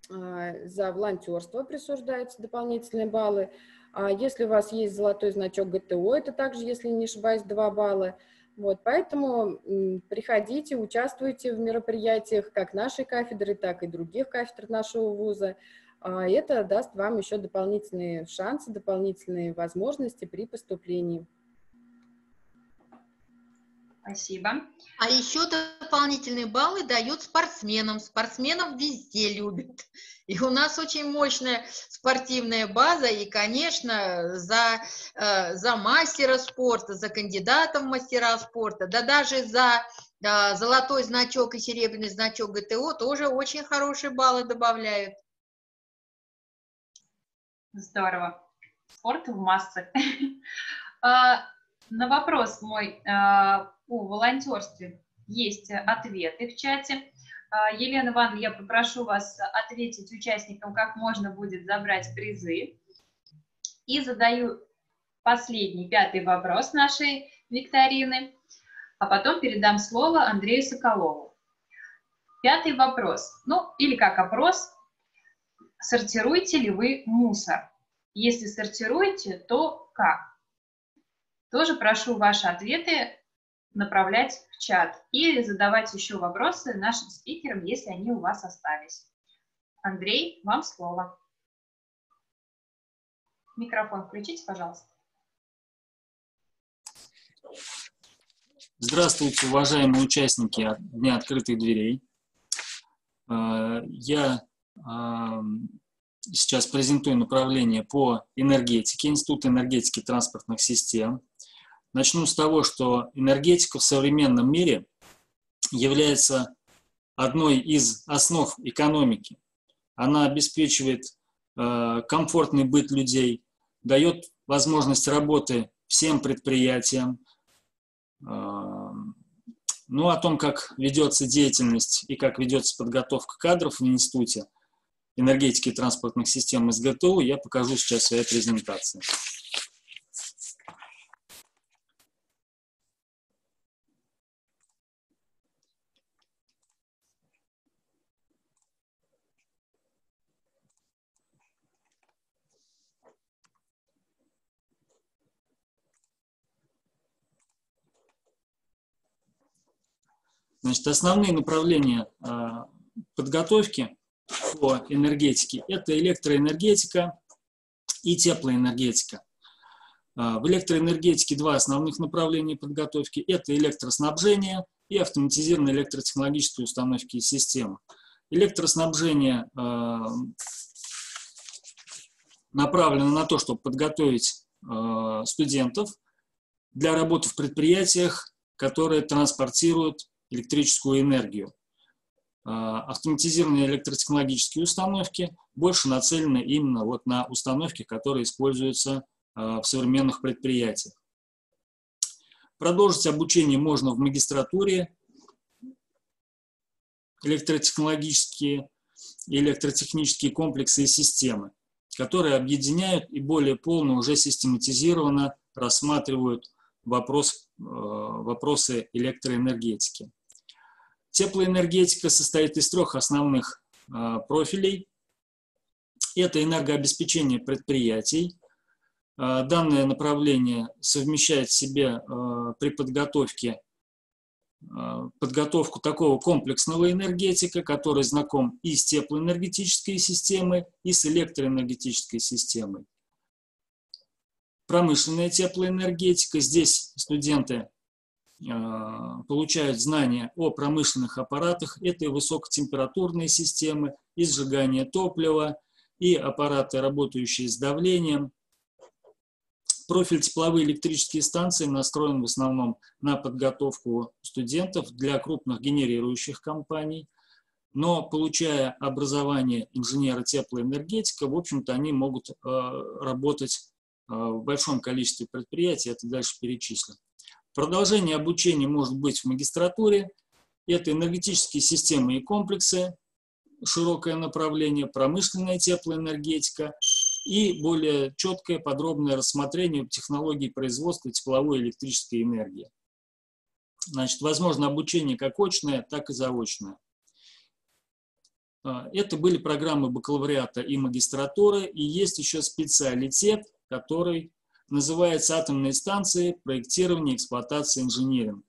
за волонтерство присуждаются дополнительные баллы. А если у вас есть золотой значок ГТО, это также, если не ошибаюсь, 2 балла. Вот, поэтому приходите, участвуйте в мероприятиях как нашей кафедры, так и других кафедр нашего вуза. А это даст вам еще дополнительные шансы, дополнительные возможности при поступлении. Спасибо. А еще дополнительные баллы дают спортсменам. Спортсменов везде любят. И у нас очень мощная спортивная база, и, конечно, за, э, за мастера спорта, за кандидата в мастера спорта, да даже за э, золотой значок и серебряный значок ГТО тоже очень хорошие баллы добавляют. Здорово. Спорт в массах. А, на вопрос мой о волонтерстве есть ответы в чате. А, Елена Ивановна, я попрошу вас ответить участникам, как можно будет забрать призы. И задаю последний, пятый вопрос нашей викторины, а потом передам слово Андрею Соколову. Пятый вопрос, ну или как опрос, сортируете ли вы мусор? Если сортируете, то как? Тоже прошу ваши ответы направлять в чат и задавать еще вопросы нашим спикерам, если они у вас остались. Андрей, вам слово. Микрофон включите, пожалуйста. Здравствуйте, уважаемые участники Дня открытых дверей. Э, я э, сейчас презентую направление по энергетике, Институт энергетики транспортных систем. Начну с того, что энергетика в современном мире является одной из основ экономики. Она обеспечивает э, комфортный быт людей, дает возможность работы всем предприятиям, э, Ну, о том, как ведется деятельность и как ведется подготовка кадров в Институте энергетики и транспортных систем СГТУ, я покажу сейчас в своей презентации. Значит, основные направления а, подготовки по энергетике – это электроэнергетика и теплоэнергетика. А, в электроэнергетике два основных направления подготовки – это электроснабжение и автоматизированные электротехнологические установки и системы. Электроснабжение а, направлено на то, чтобы подготовить студентов для работы в предприятиях, которые транспортируют электрическую энергию. А, автоматизированные электротехнологические установки больше нацелены именно вот на установки, которые используются а, в современных предприятиях. Продолжить обучение можно в магистратуре электротехнологические и электротехнические комплексы и системы, которые объединяют и более полно уже систематизированно рассматривают вопрос, вопросы электроэнергетики. Теплоэнергетика состоит из трех основных э, профилей. Это энергообеспечение предприятий. Э, данное направление совмещает в себе при подготовке подготовку такого комплексного энергетика, который знаком и с теплоэнергетической системой, и с электроэнергетической системой. Промышленная теплоэнергетика. Здесь студенты э, получают знания о промышленных аппаратах. Это и высокотемпературные системы, и сжигание топлива, и аппараты, работающие с давлением. Профиль тепловые электрические станции настроен в основном на подготовку студентов для крупных генерирующих компаний. Но получая образование инженера теплоэнергетика, в общем-то, они могут э, работать в большом количестве предприятий, это дальше перечислю. Продолжение обучения может быть в магистратуре. Это энергетические системы и комплексы, широкое направление, промышленная теплоэнергетика и более четкое подробное рассмотрение технологий производства тепловой и электрической энергии. Значит, возможно обучение как очное, так и заочное. А, это были программы бакалавриата и магистратуры, и есть еще специалитет – который называется «Атомные станции. Проектирование, эксплуатация, инжиниринг».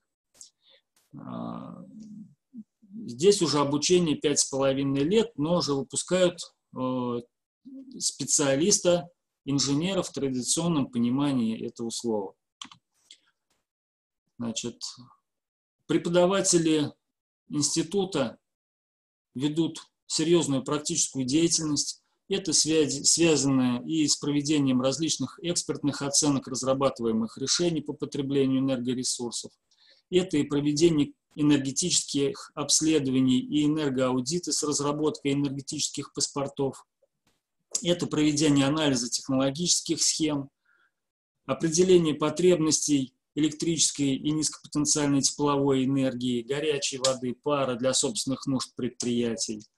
А, здесь уже обучение пять с половиной лет, но уже выпускают э, специалиста, инженера в традиционном понимании этого слова. Значит, преподаватели института ведут серьезную практическую деятельность, это связь, связано и с проведением различных экспертных оценок разрабатываемых решений по потреблению энергоресурсов. Это и проведение энергетических обследований и энергоаудиты с разработкой энергетических паспортов. Это проведение анализа технологических схем, определение потребностей электрической и низкопотенциальной тепловой энергии, горячей воды, пара для собственных нужд предприятий –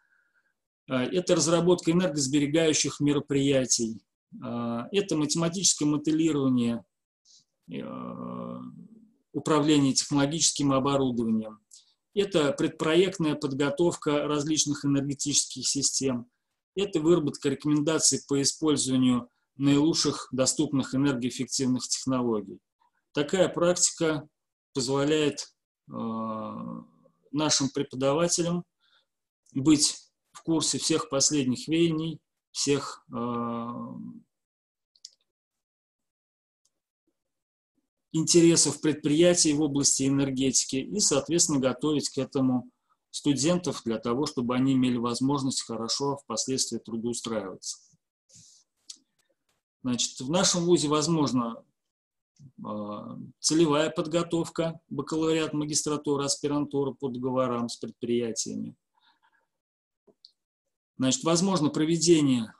это разработка энергосберегающих мероприятий, а, это математическое моделирование а, управления технологическим оборудованием, это предпроектная подготовка различных энергетических систем, это выработка рекомендаций по использованию наилучших доступных энергоэффективных технологий. Такая практика позволяет нашим преподавателям быть в курсе всех последних веяний, всех э, интересов предприятий в области энергетики и, соответственно, готовить к этому студентов для того, чтобы они имели возможность хорошо впоследствии трудоустраиваться. Значит, в нашем ВУЗе возможно э, целевая подготовка, бакалавриат, магистратура, аспирантура по договорам с предприятиями – Значит, возможно проведение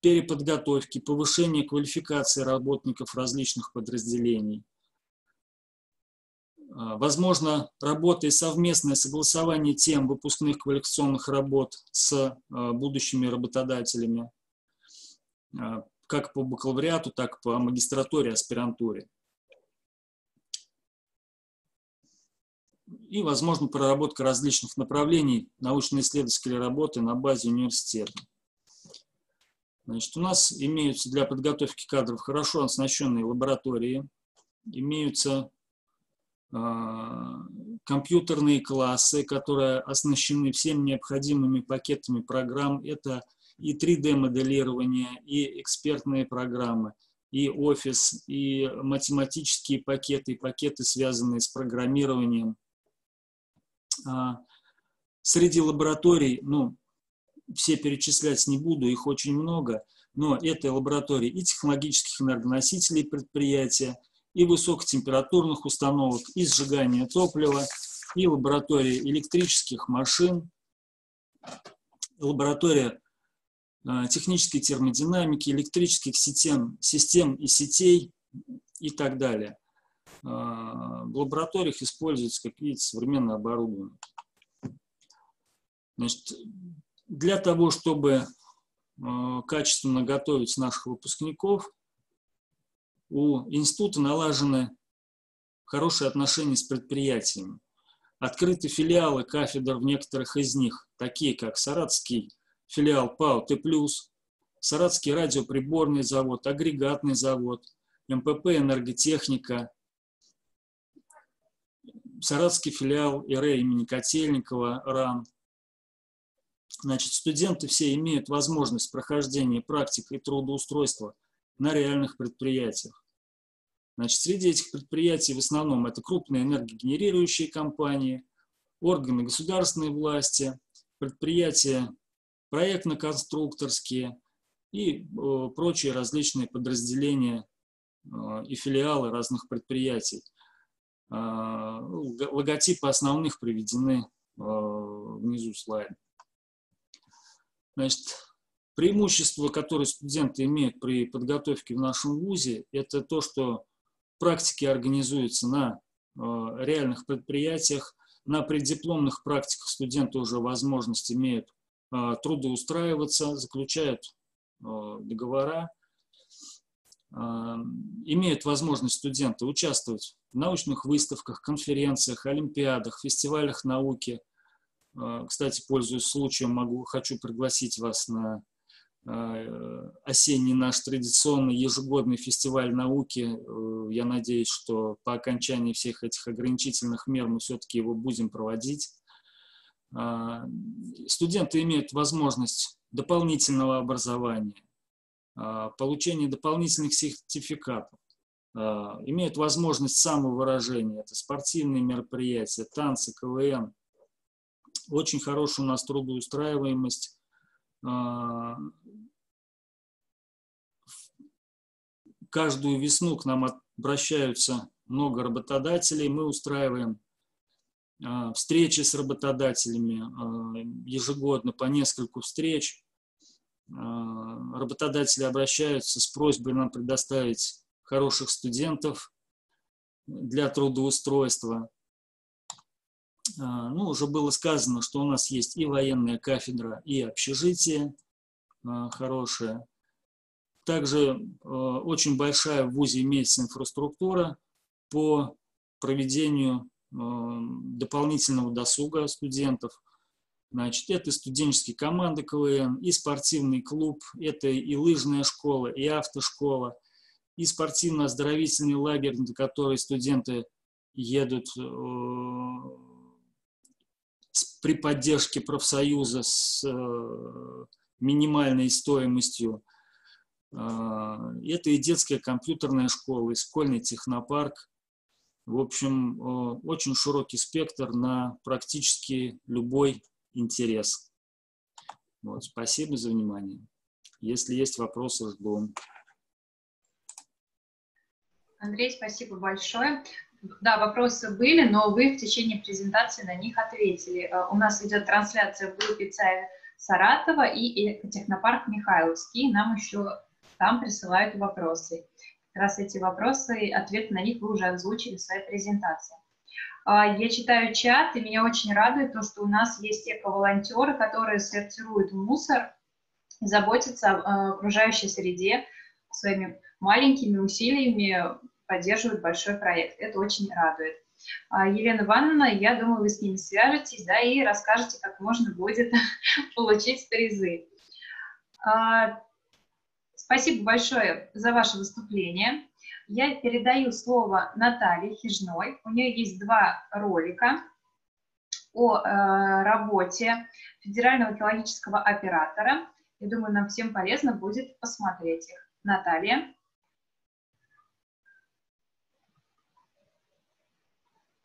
переподготовки, повышение квалификации работников различных подразделений. Возможно, работа и совместное согласование тем выпускных квалификационных работ с будущими работодателями, как по бакалавриату, так и по магистратуре, аспирантуре. И, возможно, проработка различных направлений научно-исследовательской работы на базе университета. Значит, у нас имеются для подготовки кадров хорошо оснащенные лаборатории, имеются э, компьютерные классы, которые оснащены всеми необходимыми пакетами программ. Это и 3D-моделирование, и экспертные программы, и офис, и математические пакеты, и пакеты, связанные с программированием. А, среди лабораторий, ну, все перечислять не буду, их очень много, но это лаборатории и технологических энергоносителей предприятия, и высокотемпературных установок, и сжигания топлива, и лаборатории электрических машин, лаборатория а, технической термодинамики, электрических систем, систем и сетей и так далее. А, в лабораториях используется, как видите, современное оборудование. Значит, для того, чтобы а, качественно готовить наших выпускников, у института налажены хорошие отношения с предприятиями. Открыты филиалы кафедр в некоторых из них, такие как Саратский филиал ПАО Т+, Саратский радиоприборный завод, агрегатный завод, МПП «Энерготехника», Саратский филиал ИРЭ имени Котельникова, РАН. Значит, студенты все имеют возможность прохождения практик и трудоустройства на реальных предприятиях. Значит, среди этих предприятий в основном это крупные энергогенерирующие компании, органы государственной власти, предприятия проектно-конструкторские и э, прочие различные подразделения э, и филиалы разных предприятий. Э, логотипы основных приведены внизу слайда. Значит, преимущество, которое студенты имеют при подготовке в нашем ВУЗе, это то, что практики организуются на реальных предприятиях, на преддипломных практиках студенты уже возможность имеют а, трудоустраиваться, заключают а, договора, а, имеют возможность студенты участвовать в научных выставках, конференциях, олимпиадах, фестивалях науки. Кстати, пользуясь случаем, могу, хочу пригласить вас на осенний наш традиционный ежегодный фестиваль науки. Я надеюсь, что по окончании всех этих ограничительных мер мы все-таки его будем проводить. Студенты имеют возможность дополнительного образования, а, получения дополнительных сертификатов, а, имеют возможность самовыражения, это спортивные мероприятия, танцы, КВН. Очень хорошая у нас трудоустраиваемость. Каждую весну к нам обращаются много работодателей, мы устраиваем а, встречи с работодателями а, ежегодно по нескольку встреч. А, работодатели обращаются с просьбой нам предоставить хороших студентов для трудоустройства. Ну, уже было сказано, что у нас есть и военная кафедра, и общежитие хорошее. Также очень большая в ВУЗе имеется инфраструктура по проведению дополнительного досуга студентов. Значит, это студенческие команды КВН, и спортивный клуб, это и лыжная школа, и автошкола, и спортивно-оздоровительный лагерь, на который студенты едут э, при поддержке профсоюза с э, минимальной стоимостью. Э, это и детская компьютерная школа, и школьный технопарк, в общем, очень широкий спектр на практически любой интерес. Вот, спасибо за внимание. Если есть вопросы, жду. Андрей, спасибо большое. Да, вопросы были, но вы в течение презентации на них ответили. Э, у нас идет трансляция в группе ЦАИ Саратова и Технопарк Михайловский. Нам еще там присылают вопросы. Как раз эти вопросы, ответы на них вы уже озвучили в своей презентации. А, я читаю чат, и меня очень радует то, что у нас есть эко-волонтеры, которые сортируют мусор, заботятся о окружающей среде своими маленькими усилиями, поддерживают большой проект. Это очень радует. А, Елена Ивановна, я думаю, вы с ними свяжетесь, да, и расскажете, как можно будет получить призы. А, спасибо большое за ваше выступление. Я передаю слово Наталье Хижной. У нее есть два ролика о э, работе федерального экологического оператора. Я думаю, нам всем полезно будет посмотреть их. Наталья.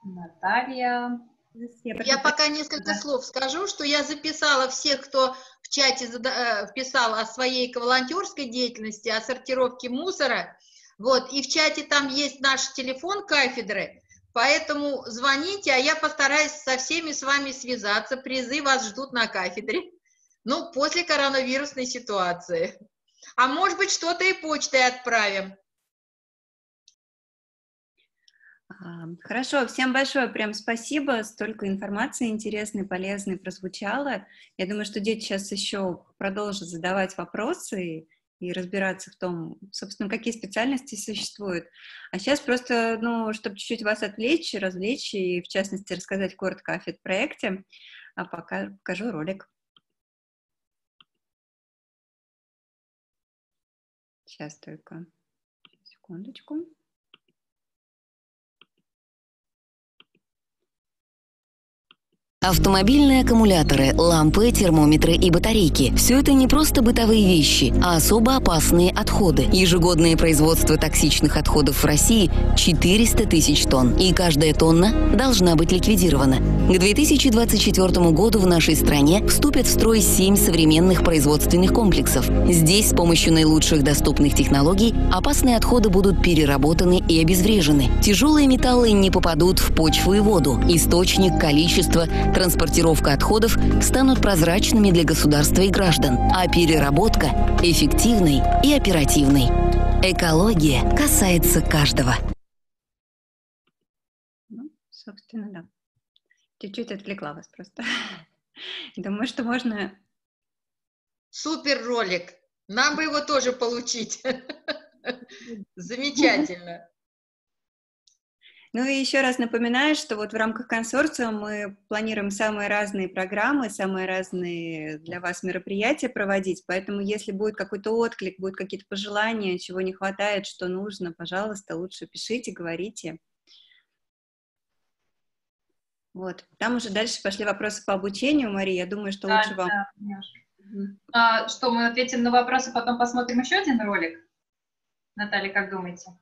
Наталья. Я пока несколько да. слов скажу, что я записала всех, кто в чате э, писал о своей волонтерской деятельности, о сортировке мусора. Вот, и в чате там есть наш телефон кафедры, поэтому звоните, а я постараюсь со всеми с вами связаться. Призы вас ждут на кафедре. Ну, после коронавирусной ситуации. А может быть, что-то и почтой отправим. Хорошо, всем большое прям спасибо, столько информации интересной, полезной прозвучало. Я думаю, что дети сейчас еще продолжат задавать вопросы и разбираться в том, собственно, какие специальности существуют. А сейчас просто, ну, чтобы чуть-чуть вас отвлечь, развлечь и, в частности, рассказать коротко о фит-проекте, а пока покажу ролик. Сейчас только секундочку. Автомобильные аккумуляторы, лампы, термометры и батарейки – все это не просто бытовые вещи, а особо опасные отходы. Ежегодное производство токсичных отходов в России – 400 тысяч тонн, и каждая тонна должна быть ликвидирована. К 2024 году в нашей стране вступят в строй 7 современных производственных комплексов. Здесь с помощью наилучших доступных технологий опасные отходы будут переработаны и обезврежены. Тяжелые металлы не попадут в почву и воду. Источник, количество – транспортировка отходов станут прозрачными для государства и граждан, а переработка – эффективной и оперативной. Экология касается каждого. Ну, собственно, да. Чуть-чуть отвлекла вас просто. Думаю, что можно... Супер ролик. Нам бы его тоже получить. Замечательно. Ну и еще раз напоминаю, что вот в рамках консорциума мы планируем самые разные программы, самые разные для вас мероприятия проводить, поэтому если будет какой-то отклик, будут какие-то пожелания, чего не хватает, что нужно, пожалуйста, лучше пишите, говорите. Вот, там уже дальше пошли вопросы по обучению, Мария, я думаю, что да, лучше вам... Да, а, что, мы ответим на вопросы, потом посмотрим еще один ролик? Наталья, как думаете?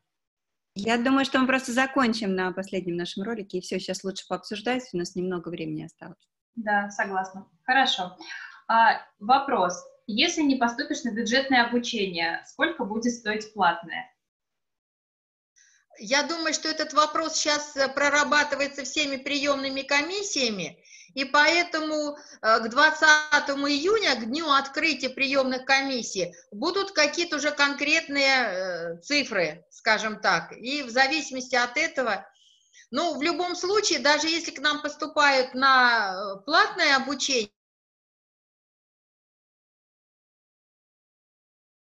Я думаю, что мы просто закончим на последнем нашем ролике, и все, сейчас лучше пообсуждать, у нас немного времени осталось. Да, согласна. Хорошо. А, вопрос. Если не поступишь на бюджетное обучение, сколько будет стоить платное? Я думаю, что этот вопрос сейчас э, прорабатывается всеми приемными комиссиями, и поэтому э, к 20 июня, к дню открытия приемных комиссий, будут какие-то уже конкретные э, цифры, скажем так. И в зависимости от этого, ну, в любом случае, даже если к нам поступают на платное обучение,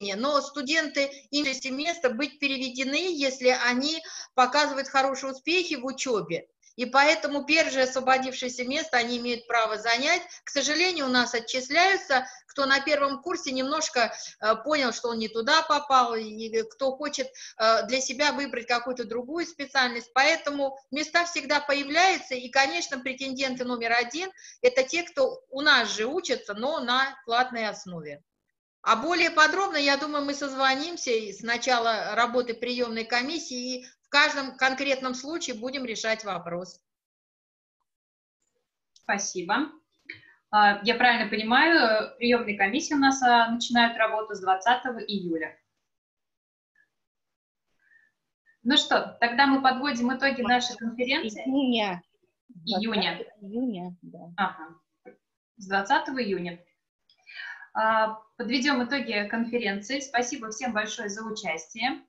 но студенты имеют место быть переведены, если они показывают хорошие успехи в учебе. И поэтому первое освободившееся место они имеют право занять. К сожалению, у нас отчисляются, кто на первом курсе немножко э, понял, что он не туда попал, и кто хочет э, для себя выбрать какую-то другую специальность. Поэтому места всегда появляются, и, конечно, претенденты номер один – это те, кто у нас же учатся, но на платной основе. А более подробно, я думаю, мы созвонимся с начала работы приемной комиссии и в каждом конкретном случае будем решать вопрос. Спасибо. А, я правильно понимаю, приемные комиссии у нас а, начинают работу с 20 июля. Ну что, тогда мы подводим итоги нашей конференции. Июня. Июня. Июня, да. Ага. С 20 июня. А, подведем итоги конференции. Спасибо всем большое за участие.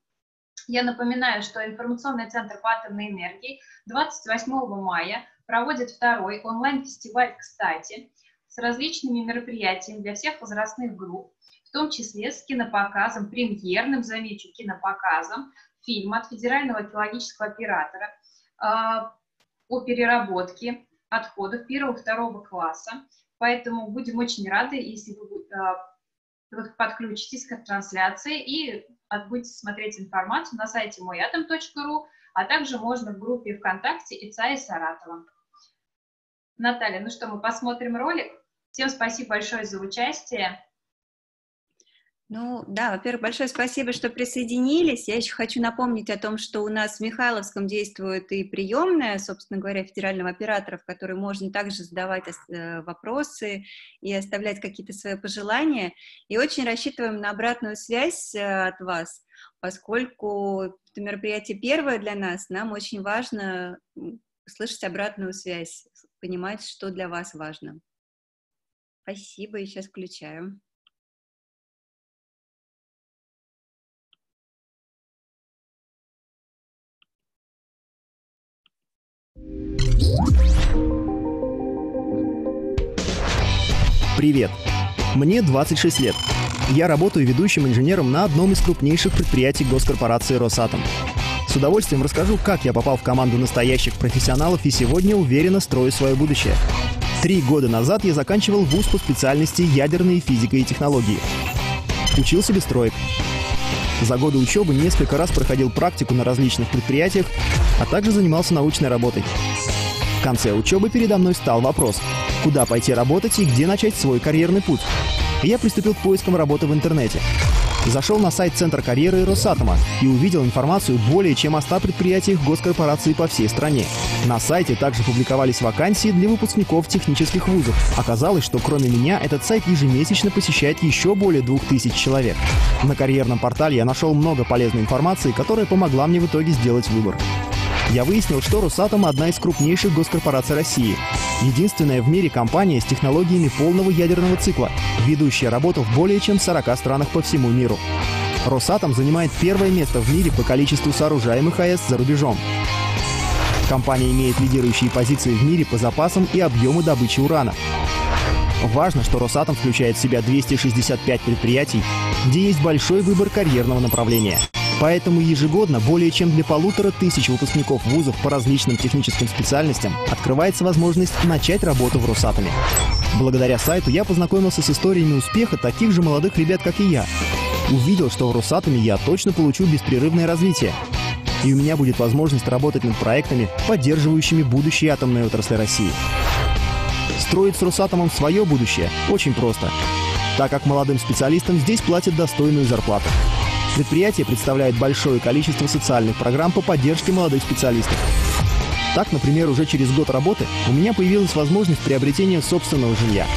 Я напоминаю, что информационный центр по атомной энергии 28 мая проводит второй онлайн-фестиваль «Кстати» с различными мероприятиями для всех возрастных групп, в том числе с кинопоказом, премьерным, замечу, кинопоказом фильма от федерального экологического оператора э, о переработке отходов первого-второго класса. Поэтому будем очень рады, если вы э, подключитесь к трансляции и будете смотреть информацию на сайте moyatom.ru, а также можно в группе ВКонтакте ИЦА и Саратова. Наталья, ну что, мы посмотрим ролик. Всем спасибо большое за участие. Ну да, во-первых, большое спасибо, что присоединились. Я еще хочу напомнить о том, что у нас в Михайловском действует и приемная, собственно говоря, федерального оператора, в которой можно также задавать э, вопросы и оставлять какие-то свои пожелания. И очень рассчитываем на обратную связь э, от вас, поскольку это мероприятие первое для нас, нам очень важно слышать обратную связь, понимать, что для вас важно. Спасибо, и сейчас включаю. Привет! Мне 26 лет. Я работаю ведущим инженером на одном из крупнейших предприятий госкорпорации «Росатом». С удовольствием расскажу, как я попал в команду настоящих профессионалов и сегодня уверенно строю свое будущее. Три года назад я заканчивал вуз по специальности ядерной физика и технологии. Учился без троек. За годы учебы несколько раз проходил практику на различных предприятиях, а также занимался научной работой. В конце учебы передо мной стал вопрос, куда пойти работать и где начать свой карьерный путь. я приступил к поискам работы в интернете. Зашел на сайт Центра карьеры Росатома и увидел информацию более чем о 100 предприятиях госкорпорации по всей стране. На сайте также публиковались вакансии для выпускников технических вузов. Оказалось, что кроме меня этот сайт ежемесячно посещает еще более 2000 человек. На карьерном портале я нашел много полезной информации, которая помогла мне в итоге сделать выбор. Я выяснил, что Росатом – одна из крупнейших госкорпораций России. Единственная в мире компания с технологиями полного ядерного цикла, ведущая работу в более чем 40 странах по всему миру. Росатом занимает первое место в мире по количеству сооружаемых АЭС за рубежом. Компания имеет лидирующие позиции в мире по запасам и объему добычи урана. Важно, что Росатом включает в себя 265 предприятий, где есть большой выбор карьерного направления – Поэтому ежегодно более чем для полутора тысяч выпускников вузов по различным техническим специальностям открывается возможность начать работу в Росатоме. Благодаря сайту я познакомился с историями успеха таких же молодых ребят, как и я. Увидел, что в Росатоме я точно получу беспрерывное развитие. И у меня будет возможность работать над проектами, поддерживающими будущее атомной отрасли России. Строить с Росатомом свое будущее очень просто, так как молодым специалистам здесь платят достойную зарплату. Предприятие представляет большое количество социальных программ по поддержке молодых специалистов. Так, например, уже через год работы у меня появилась возможность приобретения собственного жилья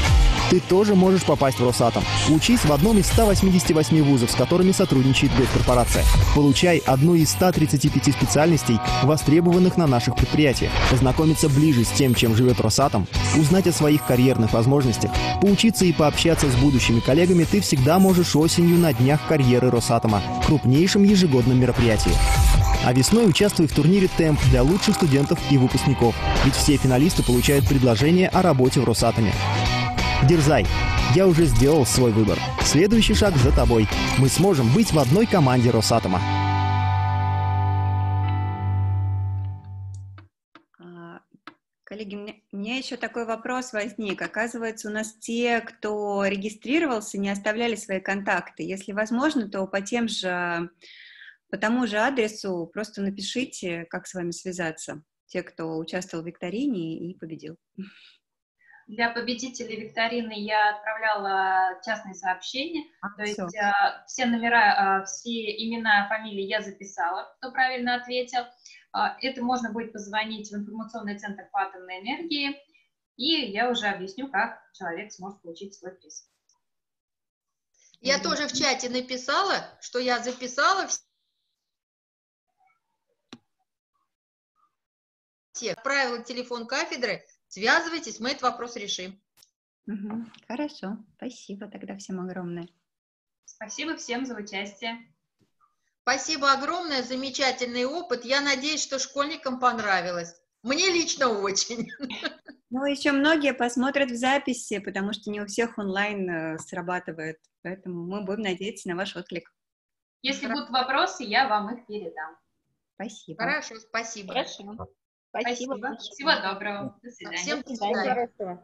ты тоже можешь попасть в Росатом. Учись в одном из 188 вузов, с которыми сотрудничает госкорпорация. Получай одну из 135 специальностей, востребованных на наших предприятиях. Познакомиться ближе с тем, чем живет Росатом, узнать о своих карьерных возможностях, поучиться и пообщаться с будущими коллегами ты всегда можешь осенью на Днях карьеры Росатома, крупнейшем ежегодном мероприятии. А весной участвуй в турнире «Темп» для лучших студентов и выпускников. Ведь все финалисты получают предложение о работе в Росатоме. Дерзай! Я уже сделал свой выбор. Следующий шаг за тобой. Мы сможем быть в одной команде Росатома. А, коллеги, у меня еще такой вопрос возник. Оказывается, у нас те, кто регистрировался, не оставляли свои контакты. Если возможно, то по тем же, по тому же адресу просто напишите, как с вами связаться. Те, кто участвовал в викторине и победил. Для победителей викторины я отправляла частные сообщения, а, то все. есть а, все номера, а, все имена, фамилии я записала, кто правильно ответил. А, это можно будет позвонить в информационный центр по атомной энергии, и я уже объясню, как человек сможет получить свой приз. Я mm-hmm. тоже в чате написала, что я записала все, отправила телефон кафедры, Связывайтесь, мы этот вопрос решим. Угу, хорошо, спасибо тогда всем огромное. Спасибо всем за участие. Спасибо огромное, замечательный опыт. Я надеюсь, что школьникам понравилось. Мне лично очень. Ну, еще многие посмотрят в записи, потому что не у всех онлайн э, срабатывает. Поэтому мы будем надеяться на ваш отклик. Если Хорошо. будут вопросы, я вам их передам. Спасибо. Хорошо, спасибо. Хорошо. Спасибо. спасибо. Всего доброго. До свидания. Всем до свидания.